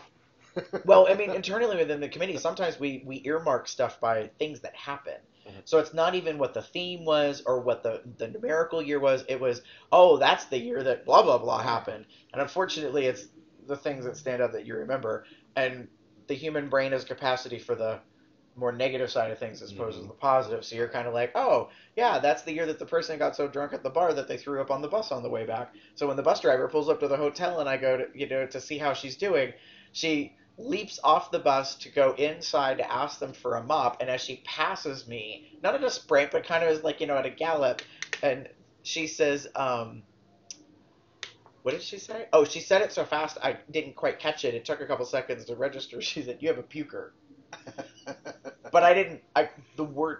well, I mean, *laughs* internally within the committee, sometimes we we earmark stuff by things that happen. Mhm. So it's not even what the theme was or what the the numerical year was. It was, oh, that's the year that blah blah blah happened. And unfortunately, it's the things that stand out that you remember. And the human brain has capacity for the more negative side of things as opposed to Mhm. the positive. So you're kind of like, oh, yeah, that's the year that the person got so drunk at the bar that they threw up on the bus on the way back. So when the bus driver pulls up to the hotel and I go to you know to see how she's doing, she leaps off the bus to go inside to ask them for a mop, and as she passes me, not at a sprint, but kind of as like you know at a gallop, and she says, um, "What did she say? Oh, she said it so fast I didn't quite catch it. It took a couple seconds to register. *laughs* She said, "You have a puker," *laughs* but I didn't. I the word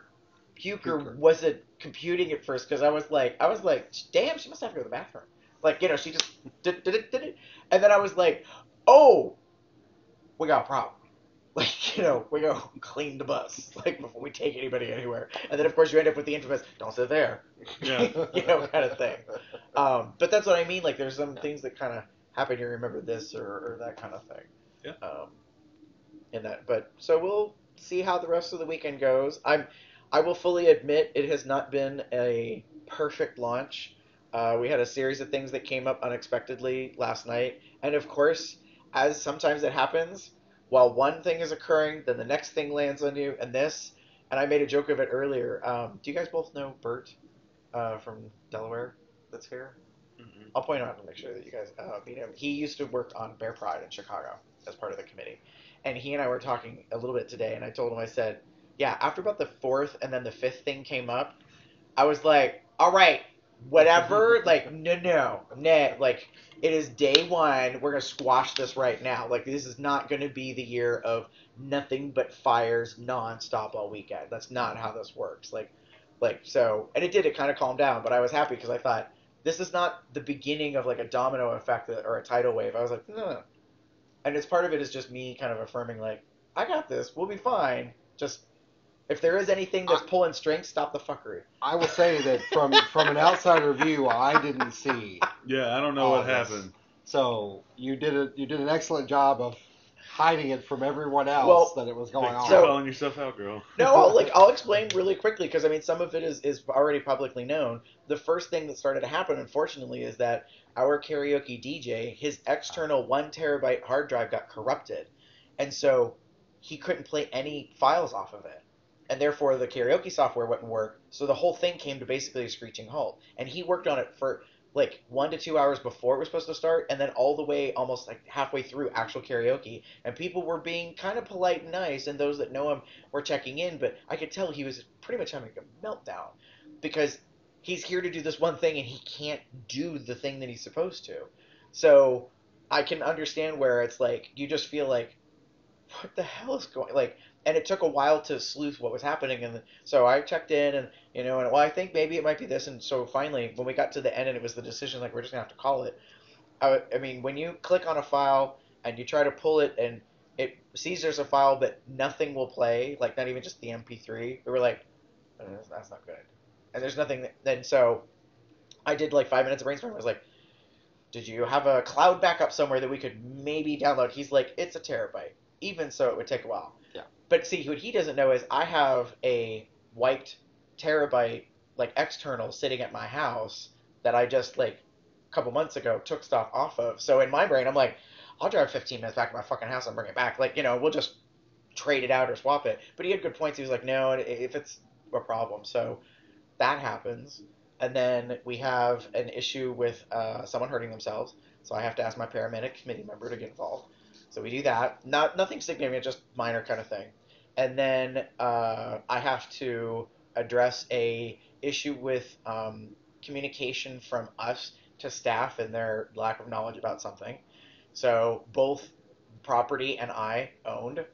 puker, Puker. wasn't computing at first because I was like, I was like, damn, she must have to go to the bathroom. Like you know, she just did did it did it, and then I was like, oh, we got a problem. *laughs* Like, you know, we go *laughs* clean the bus, *laughs* like, before we take anybody anywhere. And then, of course, you end up with the infamous, don't sit there, Yeah. you know, kind of thing. Um, but that's what I mean. Like, there's some things that kind of happen. You remember this or, or that kind of thing. Yeah. Um, in that. But, so we'll see how the rest of the weekend goes. I'm, I will fully admit it has not been a perfect launch. Uh, we had a series of things that came up unexpectedly last night. And, of course, as sometimes it happens, while one thing is occurring, then the next thing lands on you, and this. And I made a joke of it earlier. Um, do you guys both know Bert uh, from Delaware that's here? Mm-mm. I'll point out to make sure that you guys uh, meet him. He used to work on Bear Pride in Chicago as part of the committee. And he and I were talking a little bit today, and I told him, I said, yeah, after about the fourth and then the fifth thing came up, I was like, all right, whatever, like, no, no, nah, like, it is day one. We're to squash this right now. Like, this is not to be the year of nothing but fires nonstop all weekend. That's not how this works. Like, like, so, and it did, it kind of calmed down, but I was happy because I thought, this is not the beginning of like a domino effect or a tidal wave. I was like, no, no, no. And it's part of it is just me kind of affirming, like, I got this. We'll be fine. Just if there is anything that's pulling strings, stop the fuckery. I will say that from from an outsider view, I didn't see. Yeah, I don't know what this. happened. So you did a you did an excellent job of hiding it from everyone else Well, that it was going Thanks on. for So- calling yourself out, girl. No, I'll, like I'll explain *laughs* really quickly because I mean some of it is is already publicly known. The first thing that started to happen, unfortunately, is that our karaoke DJ, his external one terabyte hard drive got corrupted, and so he couldn't play any files off of it, and therefore the karaoke software wouldn't work. So the whole thing came to basically a screeching halt. And he worked on it for like one to two hours before it was supposed to start, and then all the way almost like halfway through actual karaoke. And people were being kind of polite and nice, and those that know him were checking in, but I could tell he was pretty much having a meltdown because he's here to do this one thing and he can't do the thing that he's supposed to. So I can understand where it's like you just feel like what the hell is going like and it took a while to sleuth what was happening and so I checked in and you know and well I think maybe it might be this and so finally when we got to the end and it was the decision like we're just gonna have to call it I, I mean when you click on a file and you try to pull it and it sees there's a file but nothing will play like not even just the MP3 we were like "Uh, that's- that's not good. And there's nothing then so I did like five minutes of brainstorming. I was like did you have a cloud backup somewhere that we could maybe download? He's like it's a terabyte. Even so it would take a while Yeah. but see what he doesn't know is I have a wiped terabyte like external sitting at my house that I just like a couple months ago took stuff off of. So in my brain, I'm like, I'll drive 15 minutes back to my fucking house and bring it back. Like you know, we'll just trade it out or swap it. But he had good points. He was like, no, if it's a problem, so that happens. And then we have an issue with uh, someone hurting themselves, so I have to ask my paramedic committee member to get involved. So we do that. Not nothing significant, just minor kind of thing. And then uh, I have to address a issue with um, communication from us to staff and their lack of knowledge about something. So both property and I owned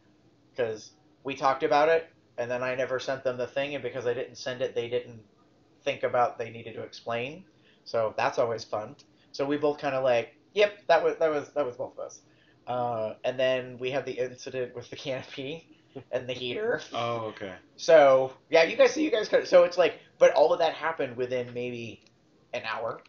because we talked about it and then I never sent them the thing and because I didn't send it they didn't think about they needed to explain. So that's always fun. So we both kind of like, yep, that was that was that was both of us. Uh, and then we had the incident with the canopy and the heater. *laughs* Oh, *laughs* okay. So yeah, you guys, so you guys, could, so it's like, but all of that happened within maybe an hour.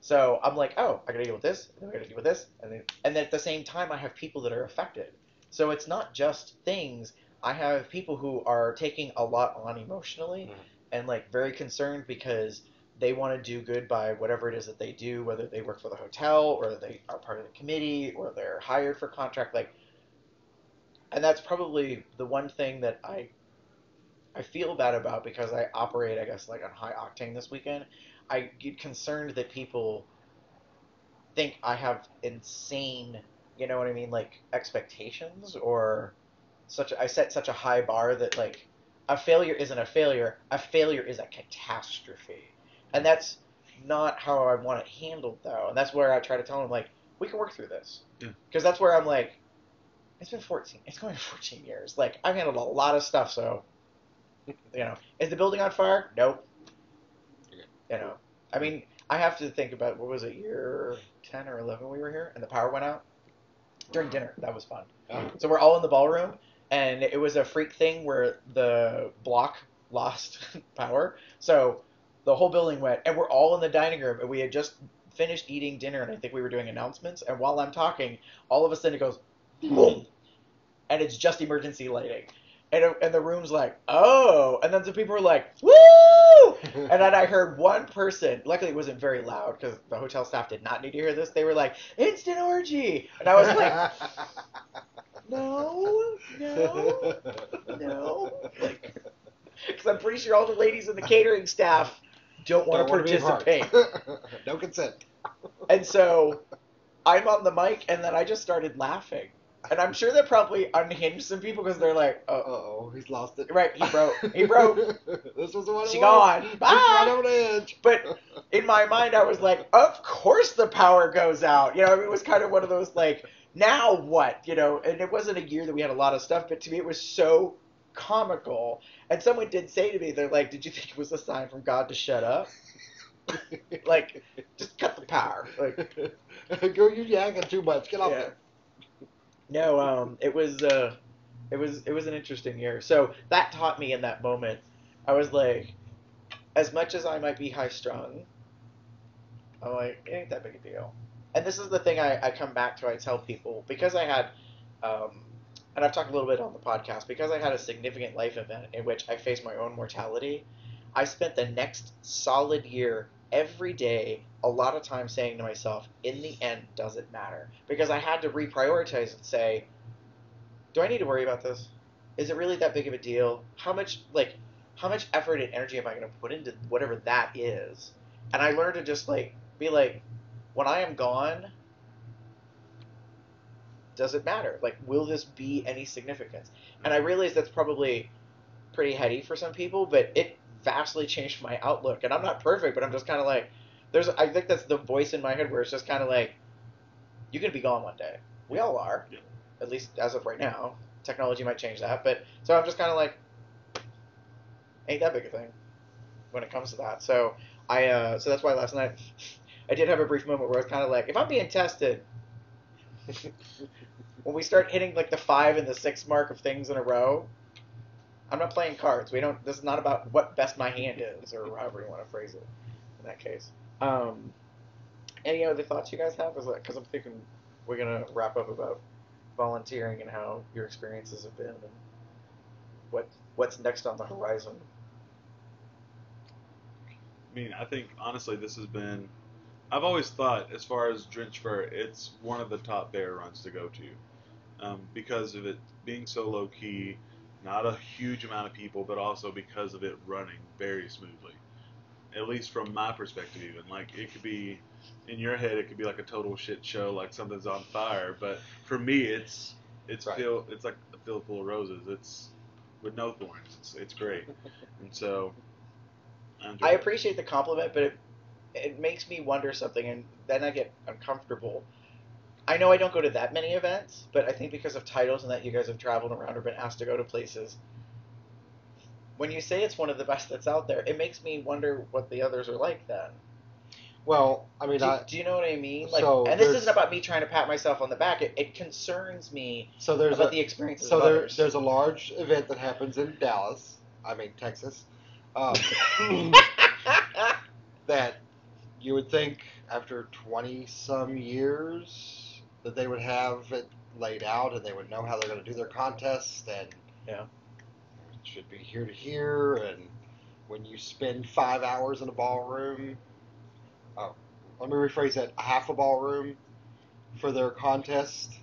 So I'm like, oh, I gotta deal with this, and then I gotta deal with this, and then, and then at the same time, I have people that are affected. So it's not just things. I have people who are taking a lot on emotionally, Mhm. and like very concerned because they want to do good by whatever it is that they do, whether they work for the hotel or they are part of the committee or they're hired for contract, like. And that's probably the one thing that I I feel bad about because I operate, I guess, like on high octane this weekend. I get concerned that people think I have insane, you know what I mean, like expectations or such. I set such a high bar that like a failure isn't a failure. A failure is a catastrophe, and that's not how I want it handled though. And that's where I try to tell them like we can work through this Yeah. because that's where I'm like. It's been 14. It's going 14 years. Like I've handled a lot of stuff, so you know, is the building on fire? Nope. You know, I mean, I have to think about what was it, year 10 or 11 we were here, and the power went out during dinner. That was fun. Oh. So we're all in the ballroom, and it was a freak thing where the block lost *laughs* power. So the whole building went, and we're all in the dining room, and we had just finished eating dinner, and I think we were doing announcements. And while I'm talking, all of a sudden it goes boom, and it's just emergency lighting. And, and the room's like, oh, and then some people were like, woo! *laughs* And then I heard one person, luckily it wasn't very loud because the hotel staff did not need to hear this. They were like, instant orgy. And I was like, *laughs* no, no, no. *laughs* Like, because I'm pretty sure all the ladies in the catering staff don't want Don't to wanna be a part. participate. *laughs* no consent. And so I'm on the mic and then I just started laughing. And I'm sure that probably unhinged some people because they're like, Uh oh, oh, he's lost it. right, he broke. He broke. *laughs* this was the one. it She gone. He's Bye. right over the edge. But *laughs* in my mind, I was like, of course the power goes out. You know, I mean, it was kind of one of those like, now what? You know, and it wasn't a year that we had a lot of stuff, but to me, it was so comical. And someone did say to me, they're like, did you think it was a sign from God to shut up? *laughs* Like, just cut the power. Like, *laughs* Go, you yakking too much. Get off Yeah. there. no, um, it was, uh, it was, it was an interesting year. So that taught me in that moment. I was like, as much as I might be high strung, I'm like, it ain't that big a deal. And this is the thing I, I come back to. I tell people because I had um, and I've talked a little bit on the podcast because I had a significant life event in which I faced my own mortality. I spent the next solid year every day, a lot of time saying to myself, in the end, does it matter? Because I had to reprioritize and say, do I need to worry about this? Is it really that big of a deal? How much like how much effort and energy am I going to put into whatever that is? And I learned to just like be like, when I am gone, does it matter? Like, will this be any significance? And I realize that's probably pretty heady for some people, but it vastly changed my outlook. And I'm not perfect, but I'm just kind of like, there's. I think that's the voice in my head where it's just kind of like, you can be gone one day. We all are, Yeah. at least as of right now. Technology might change that, but so I'm just kind of like, ain't that big a thing when it comes to that. So I, uh, so that's why last night *laughs* I did have a brief moment where I was kind of like, if I'm being tested, *laughs* when we start hitting like the five and the six mark of things in a row, I'm not playing cards. We don't. This is not about what best my hand is, or however you want to phrase it. In that case, um, any other thoughts you guys have? Is that because I'm thinking we're gonna wrap up about volunteering and how your experiences have been and what what's next on the horizon. I mean, I think honestly, this has been. I've always thought, as far as Drenched Fur, it's one of the top bear runs to go to, um, because of it being so low key, not a huge amount of people, but also because of it running very smoothly. At least from my perspective, even like it could be in your head, it could be like a total shit show, like something's on fire. But for me, it's it's Right. feel it's like a field full of roses. It's with no thorns. It's it's great, and so. I, enjoy I it. appreciate the compliment, but it it makes me wonder something, and then I get uncomfortable. I know I don't go to that many events, but I think because of titles and that you guys have traveled around or been asked to go to places. When you say it's one of the best that's out there, it makes me wonder what the others are like. Then, Well, I mean, do, I, do you know what I mean? Like, So and this isn't about me trying to pat myself on the back. It, it concerns me so there's about a the experiences so there, there's a large event that happens in Dallas. I mean Texas. Um, *laughs* that you would think after 20 some years that they would have it laid out and they would know how they're going to do their contests and Yeah. it should be here to here and when you spend five hours in a ballroom oh let me rephrase that half a ballroom for their contest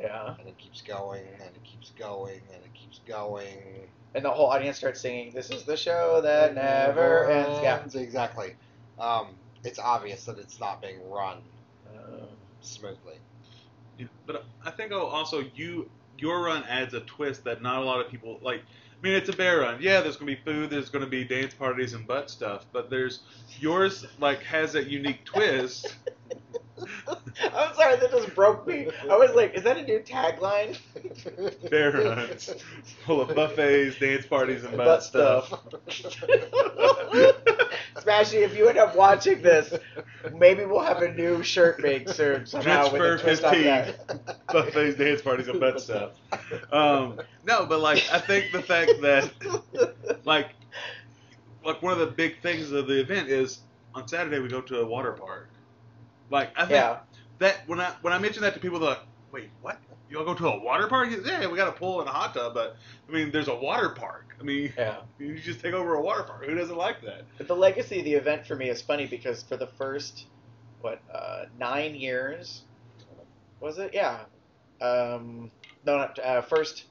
yeah, and it keeps going and it keeps going and it keeps going and the whole audience starts singing, "This is the show that never ends." Yeah. Exactly. Um, it's obvious that it's not being run Uh, smoothly. Yeah, but I think also you your run adds a twist that not a lot of people like. I mean, it's a bear run. Yeah, there's gonna be food, there's gonna be dance parties and butt stuff, but there's yours like has that unique twist. *laughs* I'm sorry, that just broke me. I was like, is that a new tagline? *laughs* Bear runs full of buffets, dance parties, and butt, Butt stuff. *laughs* Smashy, if you end up watching this, maybe we'll have a new shirt made soon somehow with a twist on 15. that. Buffets, dance parties, and butt stuff. Um, no, but like I think the fact that like like one of the big things of the event is on Saturday we go to a water park. Like I think Yeah. that when I when I mention that to people, they're like, "Wait, what? You all go to a water park? Yeah, we got a pool and a hot tub, but I mean, there's a water park. I mean, Yeah. *laughs* you just take over a water park. Who doesn't like that? But the legacy of the event for me is funny because for the first, what, uh, nine years, was it? Yeah. Um, no, not, uh, first,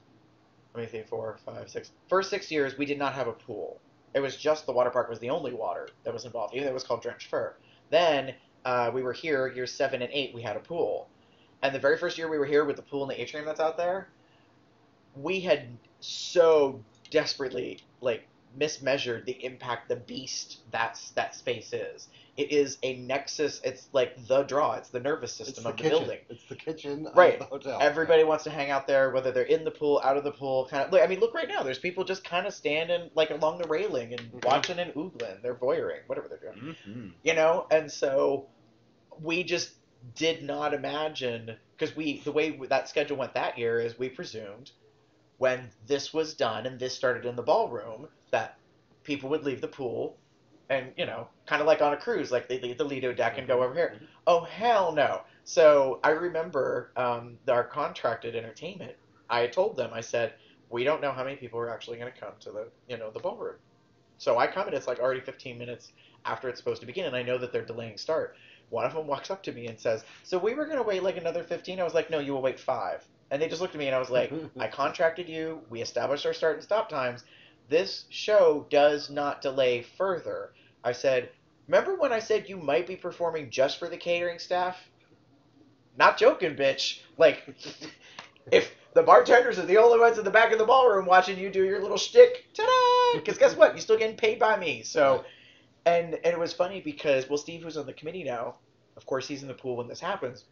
let me think, four, five, six. First six years, we did not have a pool. It was just the water park was the only water that was involved. Even though it was called Drenched Fur. Then uh, we were here, years seven and eight, we had a pool. And the very first year we were here with the pool and the atrium that's out there, we had so desperately like mismeasured the impact the beast that's that space is. It is a nexus. It's like the draw. It's the nervous system the of the kitchen. building. It's the kitchen of Right. the hotel. Everybody wants to hang out there, whether they're in the pool, out of the pool. Kind of. Look, I mean, look right now. There's people just kind of standing like along the railing and Mhm. watching and oogling. They're voyeuring, whatever they're doing Mm-hmm. you know and so we just did not imagine because we the way that schedule went that year is we presumed when this was done and this started in the ballroom that people would leave the pool and you know kind of like on a cruise like they leave the lido deck and go over here oh hell no so i remember um, our contracted entertainment I told them, I said, we don't know how many people are actually going to come to the, you know, the ballroom. So I come and it's like already 15 minutes after it's supposed to begin, and I know that they're delaying start. One of them walks up to me and says, "So we were going to wait like another 15." I was like, "No, you will wait five. And they just looked at me and I was like, *laughs* "I contracted you. We established our start and stop times. This show does not delay further." I said, "Remember when I said you might be performing just for the catering staff?" Not joking, bitch. Like, *laughs* if the bartenders are the only ones in the back of the ballroom watching you do your little shtick, ta-da! Because guess what? You're still getting paid by me. So, and and it was funny because well, Steve, who's on the committee now, of course, he's in the pool when this happens.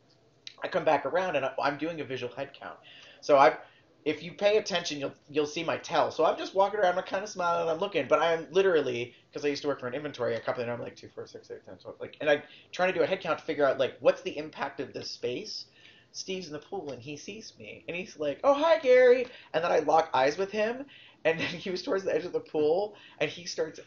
I come back around and I- I'm doing a visual head count. So I, if you pay attention, you'll you'll see my tell. So I'm just walking around, I'm kind of smiling, and I'm looking, but I'm literally because I used to work for an inventory a company, and I'm like two, four, six, eight, ten, twelve, like, and I'm trying to do a head count to figure out like what's the impact of this space. Steve's in the pool and he sees me and he's like, "Oh hi Gary," and then I lock eyes with him, and then *laughs* he was towards the edge of the pool and he starts,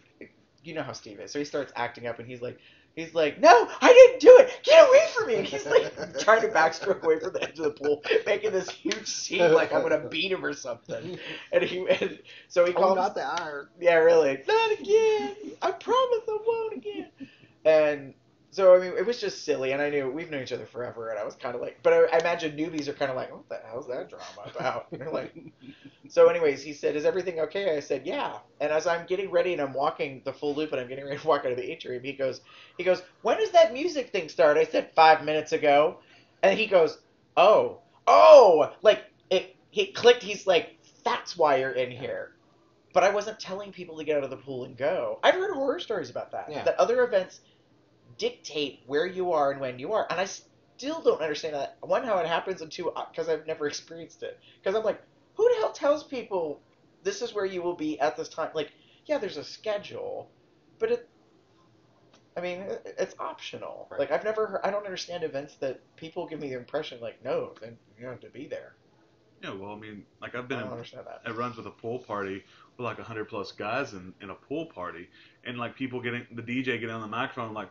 you know how Steve is, so he starts acting up and he's like. He's like, no, I didn't do it. Get away from me! And he's like *laughs* trying to backstroke away from the edge of the pool, making this huge scene like I'm gonna beat him or something. And he, and so he Oh, calls. not the iron. Yeah, really. Not again. I promise I won't again. And so I mean, it was just silly, and I knew we've known each other forever, and I was kind of like, but I, I imagine newbies are kind of like, what the hell's that drama about? And they're like, *laughs* so anyways, he said, is everything okay? I said, yeah. And as I'm getting ready and I'm walking the full loop and I'm getting ready to walk out of the atrium, he goes, he goes, when does that music thing start? I said five minutes ago, and he goes, oh, oh, like it, he clicked. He's like, that's why you're in here. But I wasn't telling people to get out of the pool and go. I've heard horror stories about that. Yeah. That other events dictate where you are and when you are, and I still don't understand that. One, how it happens, and two, uh, because I've never experienced it. Because I'm like, who the hell tells people this is where you will be at this time? Like, yeah, there's a schedule, but it. I mean, it's optional. Right. Like I've never, heard, I don't understand events that people give me the impression like, no, then you have to be there. Yeah, well, I mean, like I've I been don't in, at runs with a pool party with like hundred plus guys in, in a pool party, and like people getting the DJ getting on the microphone like,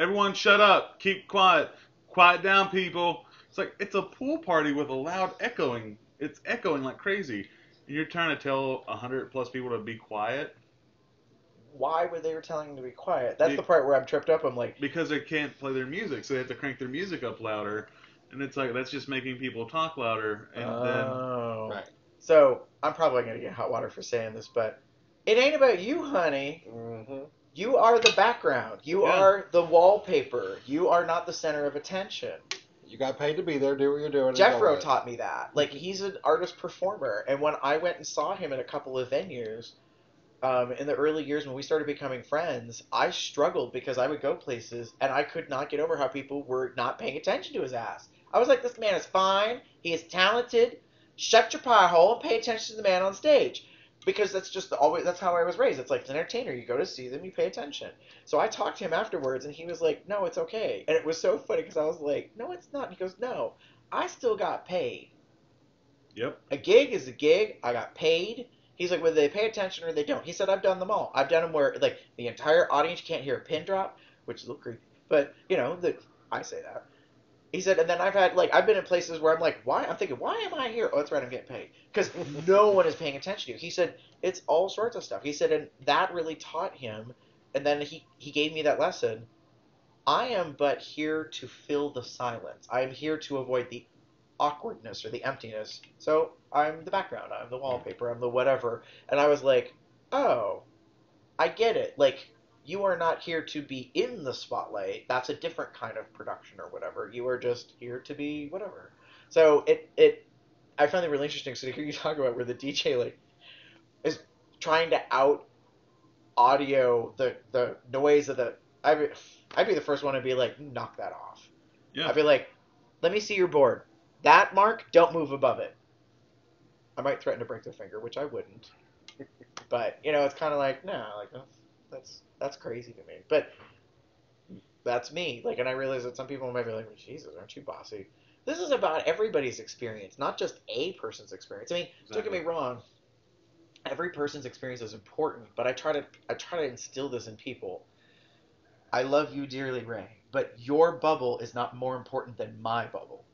everyone shut up, keep quiet, quiet down, people. It's like it's a pool party with a loud echoing. It's echoing like crazy, and you're trying to tell hundred plus people to be quiet Why were they telling them to be quiet? That's Be- the part where I'm tripped up. I'm like, because they can't play their music, so they have to crank their music up louder, and it's like that's just making people talk louder, and then oh. Right. So I'm probably gonna get hot water for saying this, but it ain't about you, honey. Mm-hmm. You are the background. You Yeah. are the wallpaper. You are not the center of attention. You got paid to be there. Do what you're doing. Jeffro taught me that. Like he's an artist performer, and when I went and saw him in a couple of venues, um, in the early years when we started becoming friends, I struggled because I would go places and I could not get over how people were not paying attention to his ass. I was like, this man is fine. He is talented. Shut your pie hole and pay attention to the man on stage. Because that's just always that's how I was raised. It's like an entertainer. You go to see them, you pay attention. So I talked to him afterwards, and he was like, "No, it's okay." And it was so funny because I was like, "No, it's not." And he goes, "No, I still got paid. yep, A gig is a gig. I got paid. He's like, whether they pay attention or they don't. He said, I've done them all. I've done them where like the entire audience can't hear a pin drop, which is a little creepy. But you know, the, I say that. He said, and then I've had like I've been in places where I'm like, why? I'm thinking, why am I here? Oh, that's right, I'm getting paid because no *laughs* one is paying attention to you. He said it's all sorts of stuff. He said, and that really taught him. And then he he gave me that lesson. I am but here to fill the silence. I am here to avoid the awkwardness or the emptiness. So I'm the background. I'm the wallpaper. I'm the whatever. And I was like, oh, I get it. Like you are not here to be in the spotlight. That's a different kind of production or whatever. You are just here to be whatever. So it it I found it really interesting. So to hear you *laughs* talk about where the DJ like is trying to out audio the the noise of the I'd be, I'd be the first one to be like knock that off. yeah. I'd be like, let me see your board. That mark, don't move above it. I might threaten to break their finger, which I wouldn't. *laughs* But you know, it's kind of like no, like that's that's that's crazy to me. But that's me. Like, and I realize that some people might be like, Jesus, aren't you bossy? This is about everybody's experience, not just a person's experience. I mean, don't get me wrong. Every person's experience is important, but I try to I try to instill this in people. I love you dearly, Ray, but your bubble is not more important than my bubble.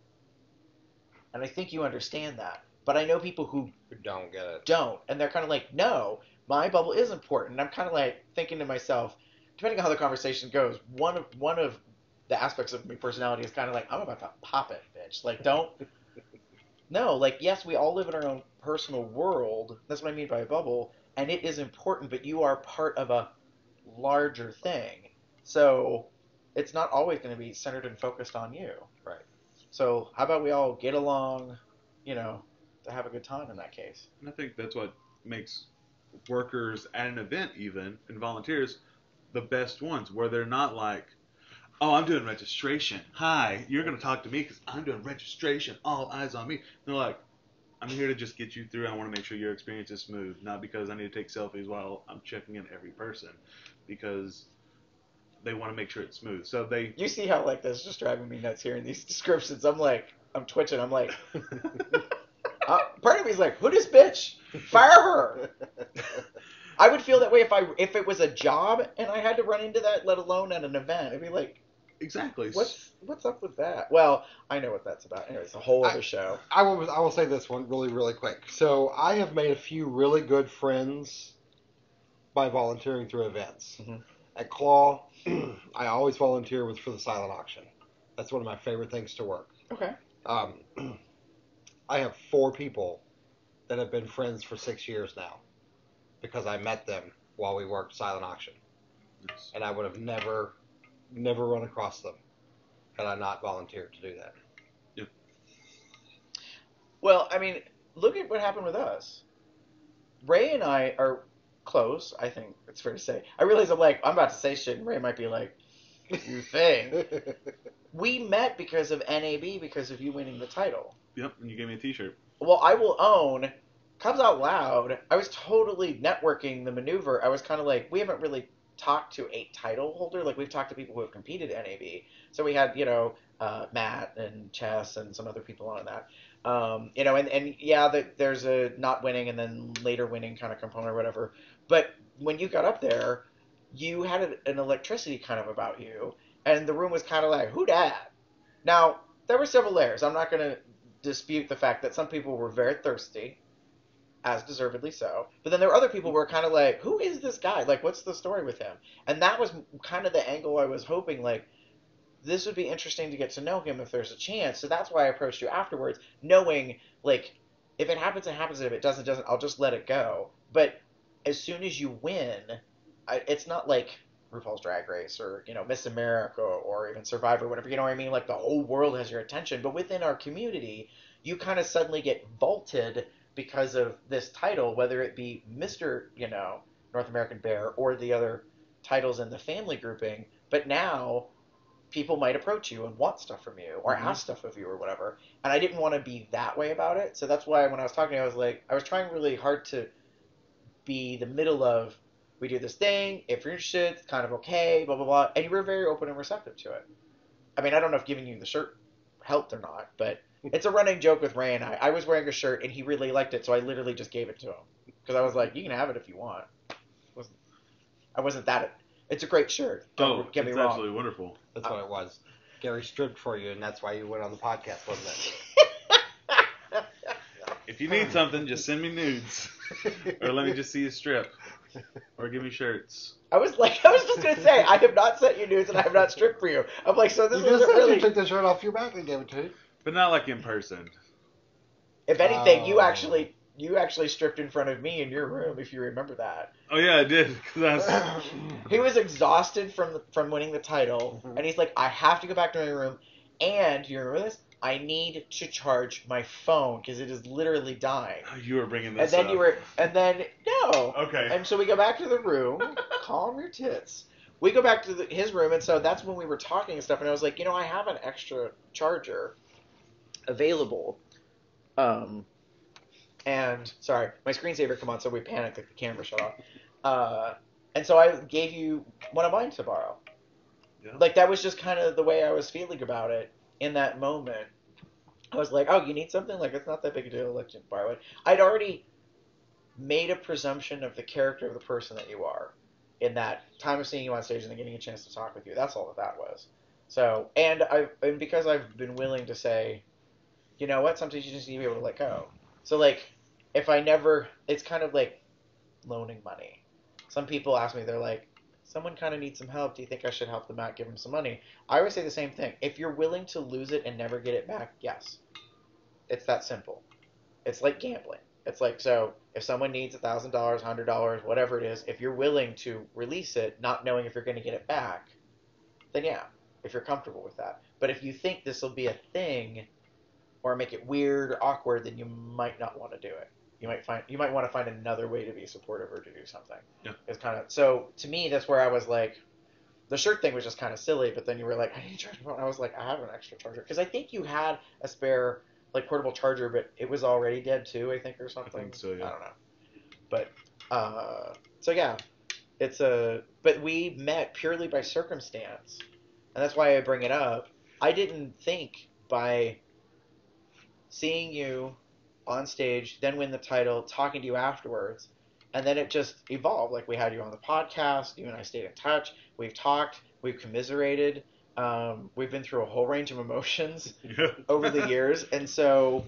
And I think you understand that. But I know people who Who don't get it. don't, and they're kind of like, no, my bubble is important. And I'm kind of like thinking to myself, depending on how the conversation goes, one of one of the aspects of my personality is kind of like, I'm about to pop it, bitch. Like, don't. *laughs* No, like, yes, we all live in our own personal world. That's what I mean by a bubble, and it is important, but you are part of a larger thing. So it's not always going to be centered and focused on you. Right. So how about we all get along, you know, to have a good time in that case? And I think that's what makes workers at an event, even and volunteers, the best ones, where they're not like, "Oh, I'm doing registration. Hi, you're gonna talk to me because I'm doing registration. All eyes on me." They're like, "I'm here to just get you through. I want to make sure your experience is smooth, not because I need to take selfies while I'm checking in every person, because they want to make sure it's smooth." So they You see how like that's just driving me nuts hearing these *laughs* descriptions. I'm like, I'm twitching. I'm like, *laughs* uh, part of me is like, who this bitch? Fire her. *laughs* I would feel that way if I if it was a job and I had to run into that, let alone at an event. I'd be like, exactly. what's what's up with that? Well, I know what that's about. Anyway, it's a whole other I- show. I will. I will say this one really, really quick. So I have made a few really good friends by volunteering through events. Mhm. At Claw, *clears throat* I always volunteer with for the silent auction. That's one of my favorite things to work. Okay. Um, *clears throat* I have four people that have been friends for six years now because I met them while we worked silent auction, Yes. and I would have never, never run across them had I not volunteered to do that. Yep. Well, I mean, look at what happened with us. Ray and I are close. I think it's fair to say. I realize I'm like I'm about to say shit, and Ray might be like, "You think?" *laughs* we met because of NAB because of you winning the title. Yep. And you gave me a T-shirt. Well, I will own. Cubs Out Loud. I was totally networking the maneuver. I was kind of like, we haven't really talked to a title holder. Like we've talked to people who have competed NAB. So we had, you know, uh, Matt and Chess and some other people on that. Um, you know, and, and yeah, the, there's a not winning and then later winning kind of component or whatever. But when you got up there, you had an electricity kind of about you, and the room was kind of like, who dat? Now, there were several layers. I'm not going to dispute the fact that some people were very thirsty, as deservedly so. But then there were other people who were kind of like, who is this guy? Like, what's the story with him? And that was kind of the angle I was hoping, like, this would be interesting to get to know him if there's a chance. So that's why I approached you afterwards, knowing, like, if it happens, it happens. If it doesn't, it doesn't. I'll just let it go. But as soon as you win, I, it's not like RuPaul's Drag Race or you know Miss America or even Survivor, whatever. You know what I mean? Like the whole world has your attention. But within our community, you kind of suddenly get vaulted because of this title, whether it be Mister, you know, North American Bear or the other titles in the family grouping. But now people might approach you and want stuff from you or Mhm. ask stuff of you or whatever. And I didn't want to be that way about it. So that's why when I was talking, I was like, I was trying really hard to be the middle of we do this thing. If you're interested, it's kind of okay, blah blah blah. And you were very open and receptive to it. I mean, I don't know if giving you the shirt helped or not, but *laughs* it's a running joke with Ray and I. I was wearing a shirt and he really liked it, so I literally just gave it to him because I was like, "You can have it if you want." Wasn't I wasn't that. It's a great shirt. Don't oh, get me it's wrong. absolutely wonderful. That's what it was. Gary stripped for you, and that's why you went on the podcast, wasn't it? *laughs* If you need something, just send me nudes, *laughs* or let me just see you strip, *laughs* or give me shirts. I was like, I was just gonna say, I have not sent you news and I have not stripped for you. I'm like, so this you just isn't said really. you took the shirt off your back and gave it to you. But not like in person. If anything, you Oh. actually you actually stripped in front of me in your room, if you remember that. Oh yeah, I did. 'cause I was, *laughs* He was exhausted from the, from winning the title, Mhm. and he's like, I have to go back to my room, and you remember this? I need to charge my phone because it is literally dying. oh, you were bringing this. And then up. you were, and then no. Okay. And so we go back to the room, *laughs* calm your tits. We go back to the, his room, and so that's when we were talking and stuff. And I was like, you know, I have an extra charger available. Um, and sorry, my screensaver come on, so we panicked that the camera shut off. Uh, and so I gave you one of mine to borrow. Yeah. Like that was just kind of the way I was feeling about it in that moment. I was like, oh, you need something? Like it's not that big a deal. Like just borrow it. I'd already made a presumption of the character of the person that you are in that time of seeing you on stage and then getting a chance to talk with you. That's all that that was. So, and I and because I've been willing to say, you know what, sometimes you just need to be able to let go. So like, if I never, it's kind of like loaning money. Some people ask me, they're like, someone kind of needs some help. Do you think I should help them out, give them some money? I always say the same thing. If you're willing to lose it and never get it back, yes. It's that simple. It's like gambling. It's like so if someone needs a thousand dollars, hundred dollars, whatever it is, if you're willing to release it, not knowing if you're going to get it back, then yeah, if you're comfortable with that. But if you think this will be a thing, or make it weird or awkward, then you might not want to do it. You might find you might want to find another way to be supportive or to do something. Yeah. It's kind of so to me that's where I was like, the shirt thing was just kind of silly, but then you were like, I need to charge my phone. I was like, I have an extra charger because I think you had a spare like portable charger, but it was already dead too. I think or something. I think so, yeah. I don't know, but uh, so yeah, it's a. But we met purely by circumstance, and that's why I bring it up. I didn't think by seeing you on stage, then win the title, talking to you afterwards, and then it just evolved. Like we had you on the podcast, you and I stayed in touch. We've talked, we've commiserated, um, we've been through a whole range of emotions Yeah. over the *laughs* years, and so,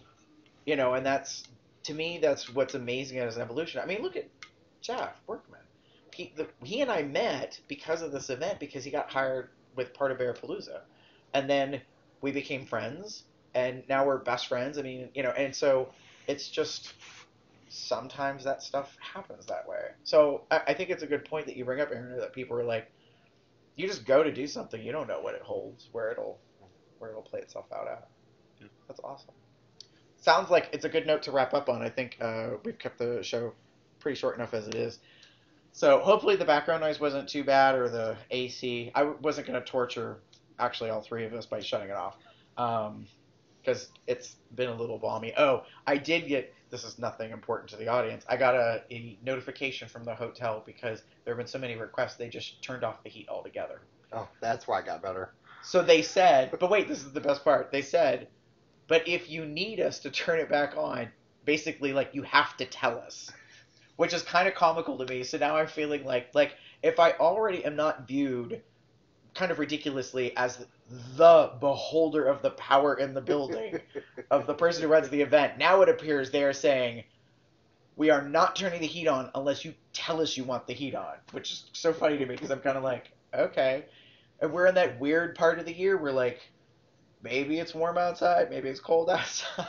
you know, and that's to me that's what's amazing as an evolution. I mean, look at Jeff Workman. He the, he and I met because of this event because he got hired with part of Bearpalooza, and then we became friends, and now we're best friends. I mean, you know, and so it's just sometimes that stuff happens that way. So I, I think it's a good point that you bring up, Aaron, that people are like, you just go to do something, you don't know what it holds, where it'll where it'll play itself out at. Yeah. That's awesome. Sounds like it's a good note to wrap up on. I think uh, we've kept the show pretty short enough as it is. So hopefully the background noise wasn't too bad or the AC. I wasn't going to torture actually all three of us by shutting it off because it's been a little balmy. Oh, I did get this is nothing important to the audience. I got a, a notification from the hotel because there have been so many requests they just turned off the heat altogether. Oh, that's why I got better. So they said, but wait, this is the best part. They said, but if you need us to turn it back on, basically like you have to tell us, which is kind of comical to me. So now I'm feeling like like if I already am not viewed kind of ridiculously as the beholder of the power in the building of the person who runs the event, now it appears they are saying we are not turning the heat on unless you tell us you want the heat on, which is so funny to me because I'm kind of like, okay. And we're in that weird part of the year where like maybe it's warm outside, maybe it's cold *laughs* outside.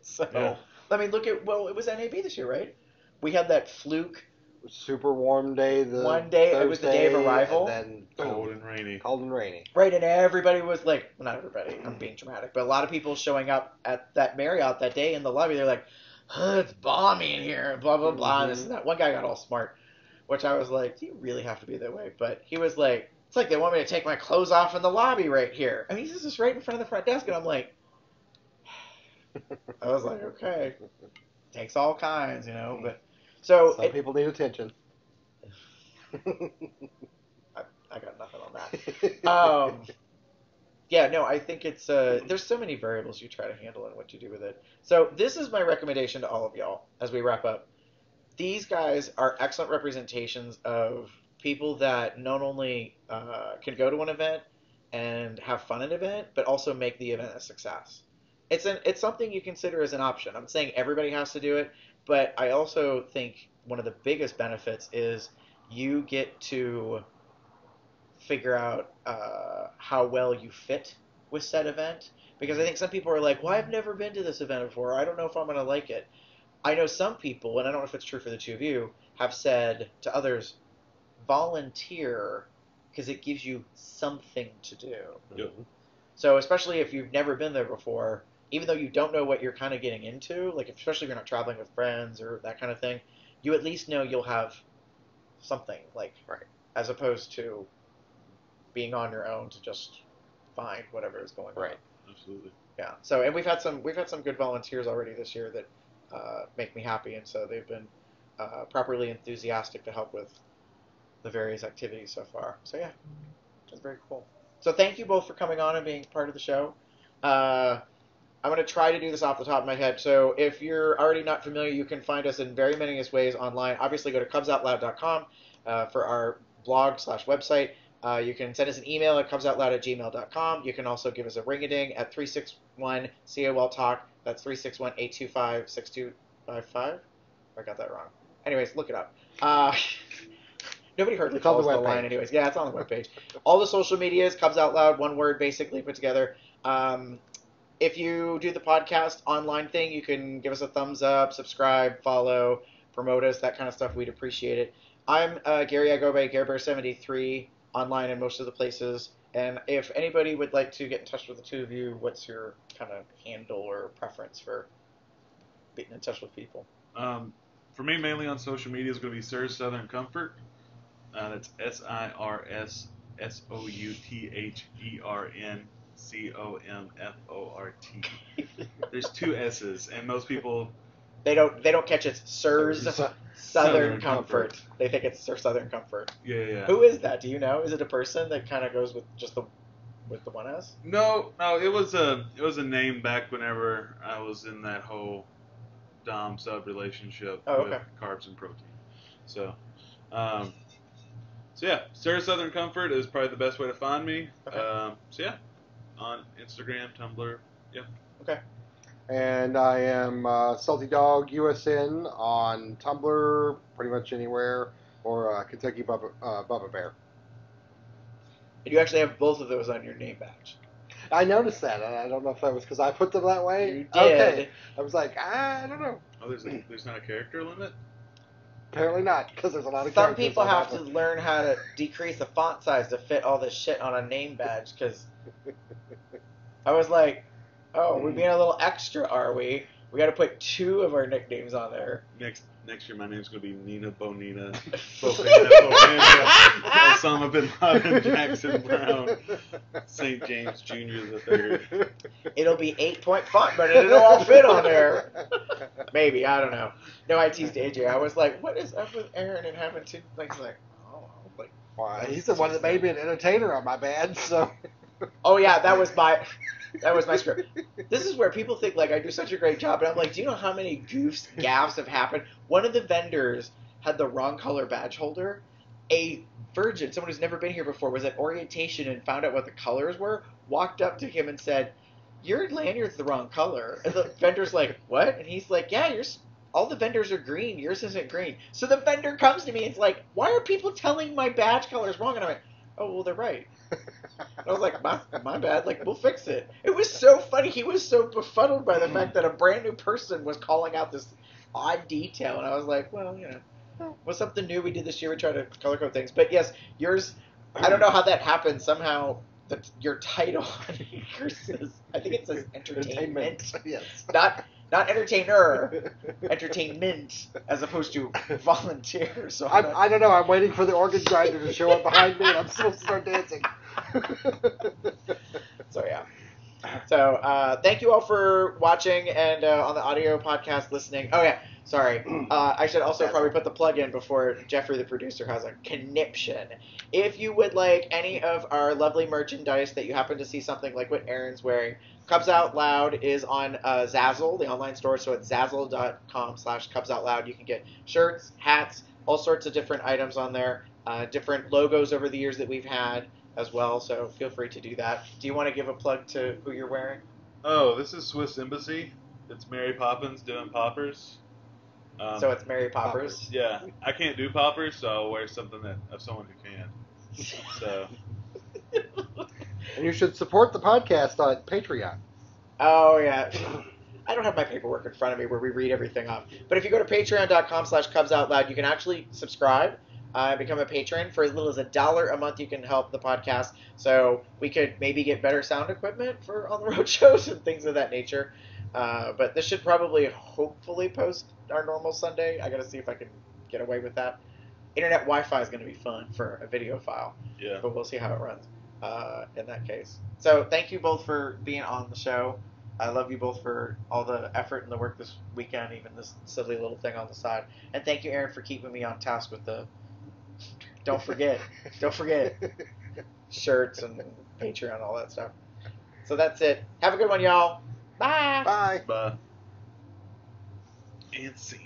so Yeah. I mean, look at well, it was NAB this year, right? We had that fluke. Super warm day. The One day, it was the day of arrival. And then boom, Cold and rainy. cold and rainy. Right, and everybody was like, well, not everybody, I'm being dramatic, but a lot of people showing up at that Marriott that day in the lobby, they're like, huh, it's balmy in here, blah, blah, blah, and this and that. One guy got all smart, which I was like, do you really have to be that way? But he was like, it's like they want me to take my clothes off in the lobby right here. I mean, this is right in front of the front desk, and I'm like, *sighs* I was like, okay, takes all kinds, you know, but so Some it, people need attention. *laughs* I got nothing on that. *laughs* um, yeah, no, I think it's uh, there's so many variables you try to handle and what you do with it. So this is my recommendation to all of y'all as we wrap up. These guys are excellent representations of people that not only uh, can go to an event and have fun at an event, but also make the event a success. It's an it's something you consider as an option. I'm saying everybody has to do it, but I also think one of the biggest benefits is you get to figure out uh, how well you fit with said event. Because I think some people are like, well, I've never been to this event before. I don't know if I'm going to like it. I know some people, and I don't know if it's true for the two of you, have said to others, volunteer because it gives you something to do. So especially if you've never been there before, even though you don't know what you're kind of getting into, like especially if you're not traveling with friends or that kind of thing, you at least know you'll have something like Right. as opposed to being on your own to just find whatever is going on. Right. Absolutely. Yeah. So and we've had some we've had some good volunteers already this year that uh, make me happy, and so they've been uh, properly enthusiastic to help with the various activities so far. So yeah, that's very cool. So thank you both for coming on and being part of the show. Uh, I'm going to try to do this off the top of my head. So if you're already not familiar, you can find us in very many ways online. Obviously, go to cubsoutloud.com uh, for our blog slash website. Uh, you can send us an email at cubsoutloud at gmail.com. You can also give us a ring-a-ding at 361 COL Talk That's 361-825-6255. I got that wrong. Anyways, look it up. Uh, *laughs* nobody heard It's on the the, line anyways. Yeah, it's on the webpage. All the social medias, Cubs Out Loud, one word basically put together. Um, if you do the podcast online thing, you can give us a thumbs up, subscribe, follow, promote us, that kind of stuff. We'd appreciate it. I'm uh, Gary Agobe, GaryBear73, online in most of the places. And if anybody would like to get in touch with the two of you, what's your kind of handle or preference for getting in touch with people? Um, for me, mainly on social media is going to be Sir Southern Comfort. Uh, that's S I R S S O U T H E R N C O M F O R T. *laughs* There's two S's, and most people They don't they don't catch it's Sir's Southern, Southern Comfort. Comfort. They think it's Sir Southern Comfort. yeah yeah. Who is that? Do you know? Is it a person that kind of goes with just the with the one S? No, no, it was a it was a name back whenever I was in that whole dom sub relationship Oh, with carbs and protein. So, um, so yeah, Sarah Southern Comfort is probably the best way to find me. Okay. Um, so yeah, on Instagram, Tumblr. Yep. Okay. And I am uh, Salty Dog USN on Tumblr, pretty much anywhere, or uh, Kentucky Bubba, uh, Bubba Bear. And you actually have both of those on your name badge. I noticed that, and I don't know if that was because I put them that way. You did. Okay. I was like, ah, I don't know. Oh, there's a, there's not a character limit. Apparently not, because there's a lot of characters. Some people have to learn how to decrease the font size to fit all this shit on a name badge because *laughs* I was like, oh, we're hmm. being a little extra, are we? We got to put two of our nicknames on there. Next next year, my name's gonna be Nina Bonina, *laughs* Bofana, Bofana, Osama bin Laden, Jackson Brown, St. James Jr. the third. It'll be eight point font, but it'll all fit on there. Maybe I don't know. No, I teased AJ. I was like, "What is up with Aaron and having two things?" Like, oh, like, Why, he's the one that made me an entertainer on my bad, so. Oh yeah, that was my, that was my script. This is where people think like I do such a great job, and I'm like, do you know how many goofs, gaffes have happened? One of the vendors had the wrong color badge holder. A virgin, someone who's never been here before, was at orientation and found out what the colors were. Walked up to him and said, "Your lanyard's the wrong color." And the vendor's like, "What?" And he's like, "Yeah, yours." All the vendors are green. Yours isn't green. So the vendor comes to me and it's like, "Why are people telling my badge color is wrong?" And I'm like, "Oh, well, they're right." I was like, my, my bad. Like, we'll fix it. It was so funny. He was so befuddled by the fact that a brand new person was calling out this odd detail, and I was like, well, you know, what's something new we did this year? We tried to color code things, but yes, yours. I don't know how that happened. Somehow, the, your title *laughs* on yours says, I think it says entertainment, *laughs* yes. not not entertainer, entertainment, as opposed to volunteer. So I'm I'm, not- I don't know. I'm waiting for the organ grinder to show up behind me, and I'm supposed to start dancing. *laughs* So yeah. So uh, thank you all for watching and uh, on the audio podcast listening. Oh yeah, sorry. *clears throat* Uh, I should also probably put the plug in before Jeffrey, the producer, has a conniption. If you would like any of our lovely merchandise that you happen to see something like what Aaron's wearing, Cubs Out Loud is on uh, Zazzle, the online store. So it's zazzle.com slash Cubs Out Loud. You can get shirts, hats, all sorts of different items on there. Uh, different logos over the years that we've had as well. So feel free to do that. Do you want to give a plug to who you're wearing? Oh, this is Swiss Embassy. It's Mary Poppins doing poppers. Um, so it's Mary Poppers. yeah, I can't do poppers, so I'll wear something that of someone who can. So and you should support the podcast on Patreon. Oh yeah. I don't have my paperwork in front of me where we read everything off. But if you go to patreon.com slash Cubs Out Loud, you can actually subscribe uh, become a patron. For as little as a dollar a month, you can help the podcast. So we could maybe get better sound equipment for on the *laughs* road shows and things of that nature. Uh, but this should probably, hopefully, post our normal Sunday. I got to see if I can get away with that. Internet Wi-Fi is going to be fun for a video file. yeah, but we'll see how it runs uh, in that case. So thank you both for being on the show. I love you both for all the effort and the work this weekend, even this silly little thing on the side. And thank you, Aaron, for keeping me on task with the. Don't forget, don't forget *laughs* shirts and Patreon, all that stuff. So that's it. Have a good one, y'all. Bye. Bye. bye. And scene.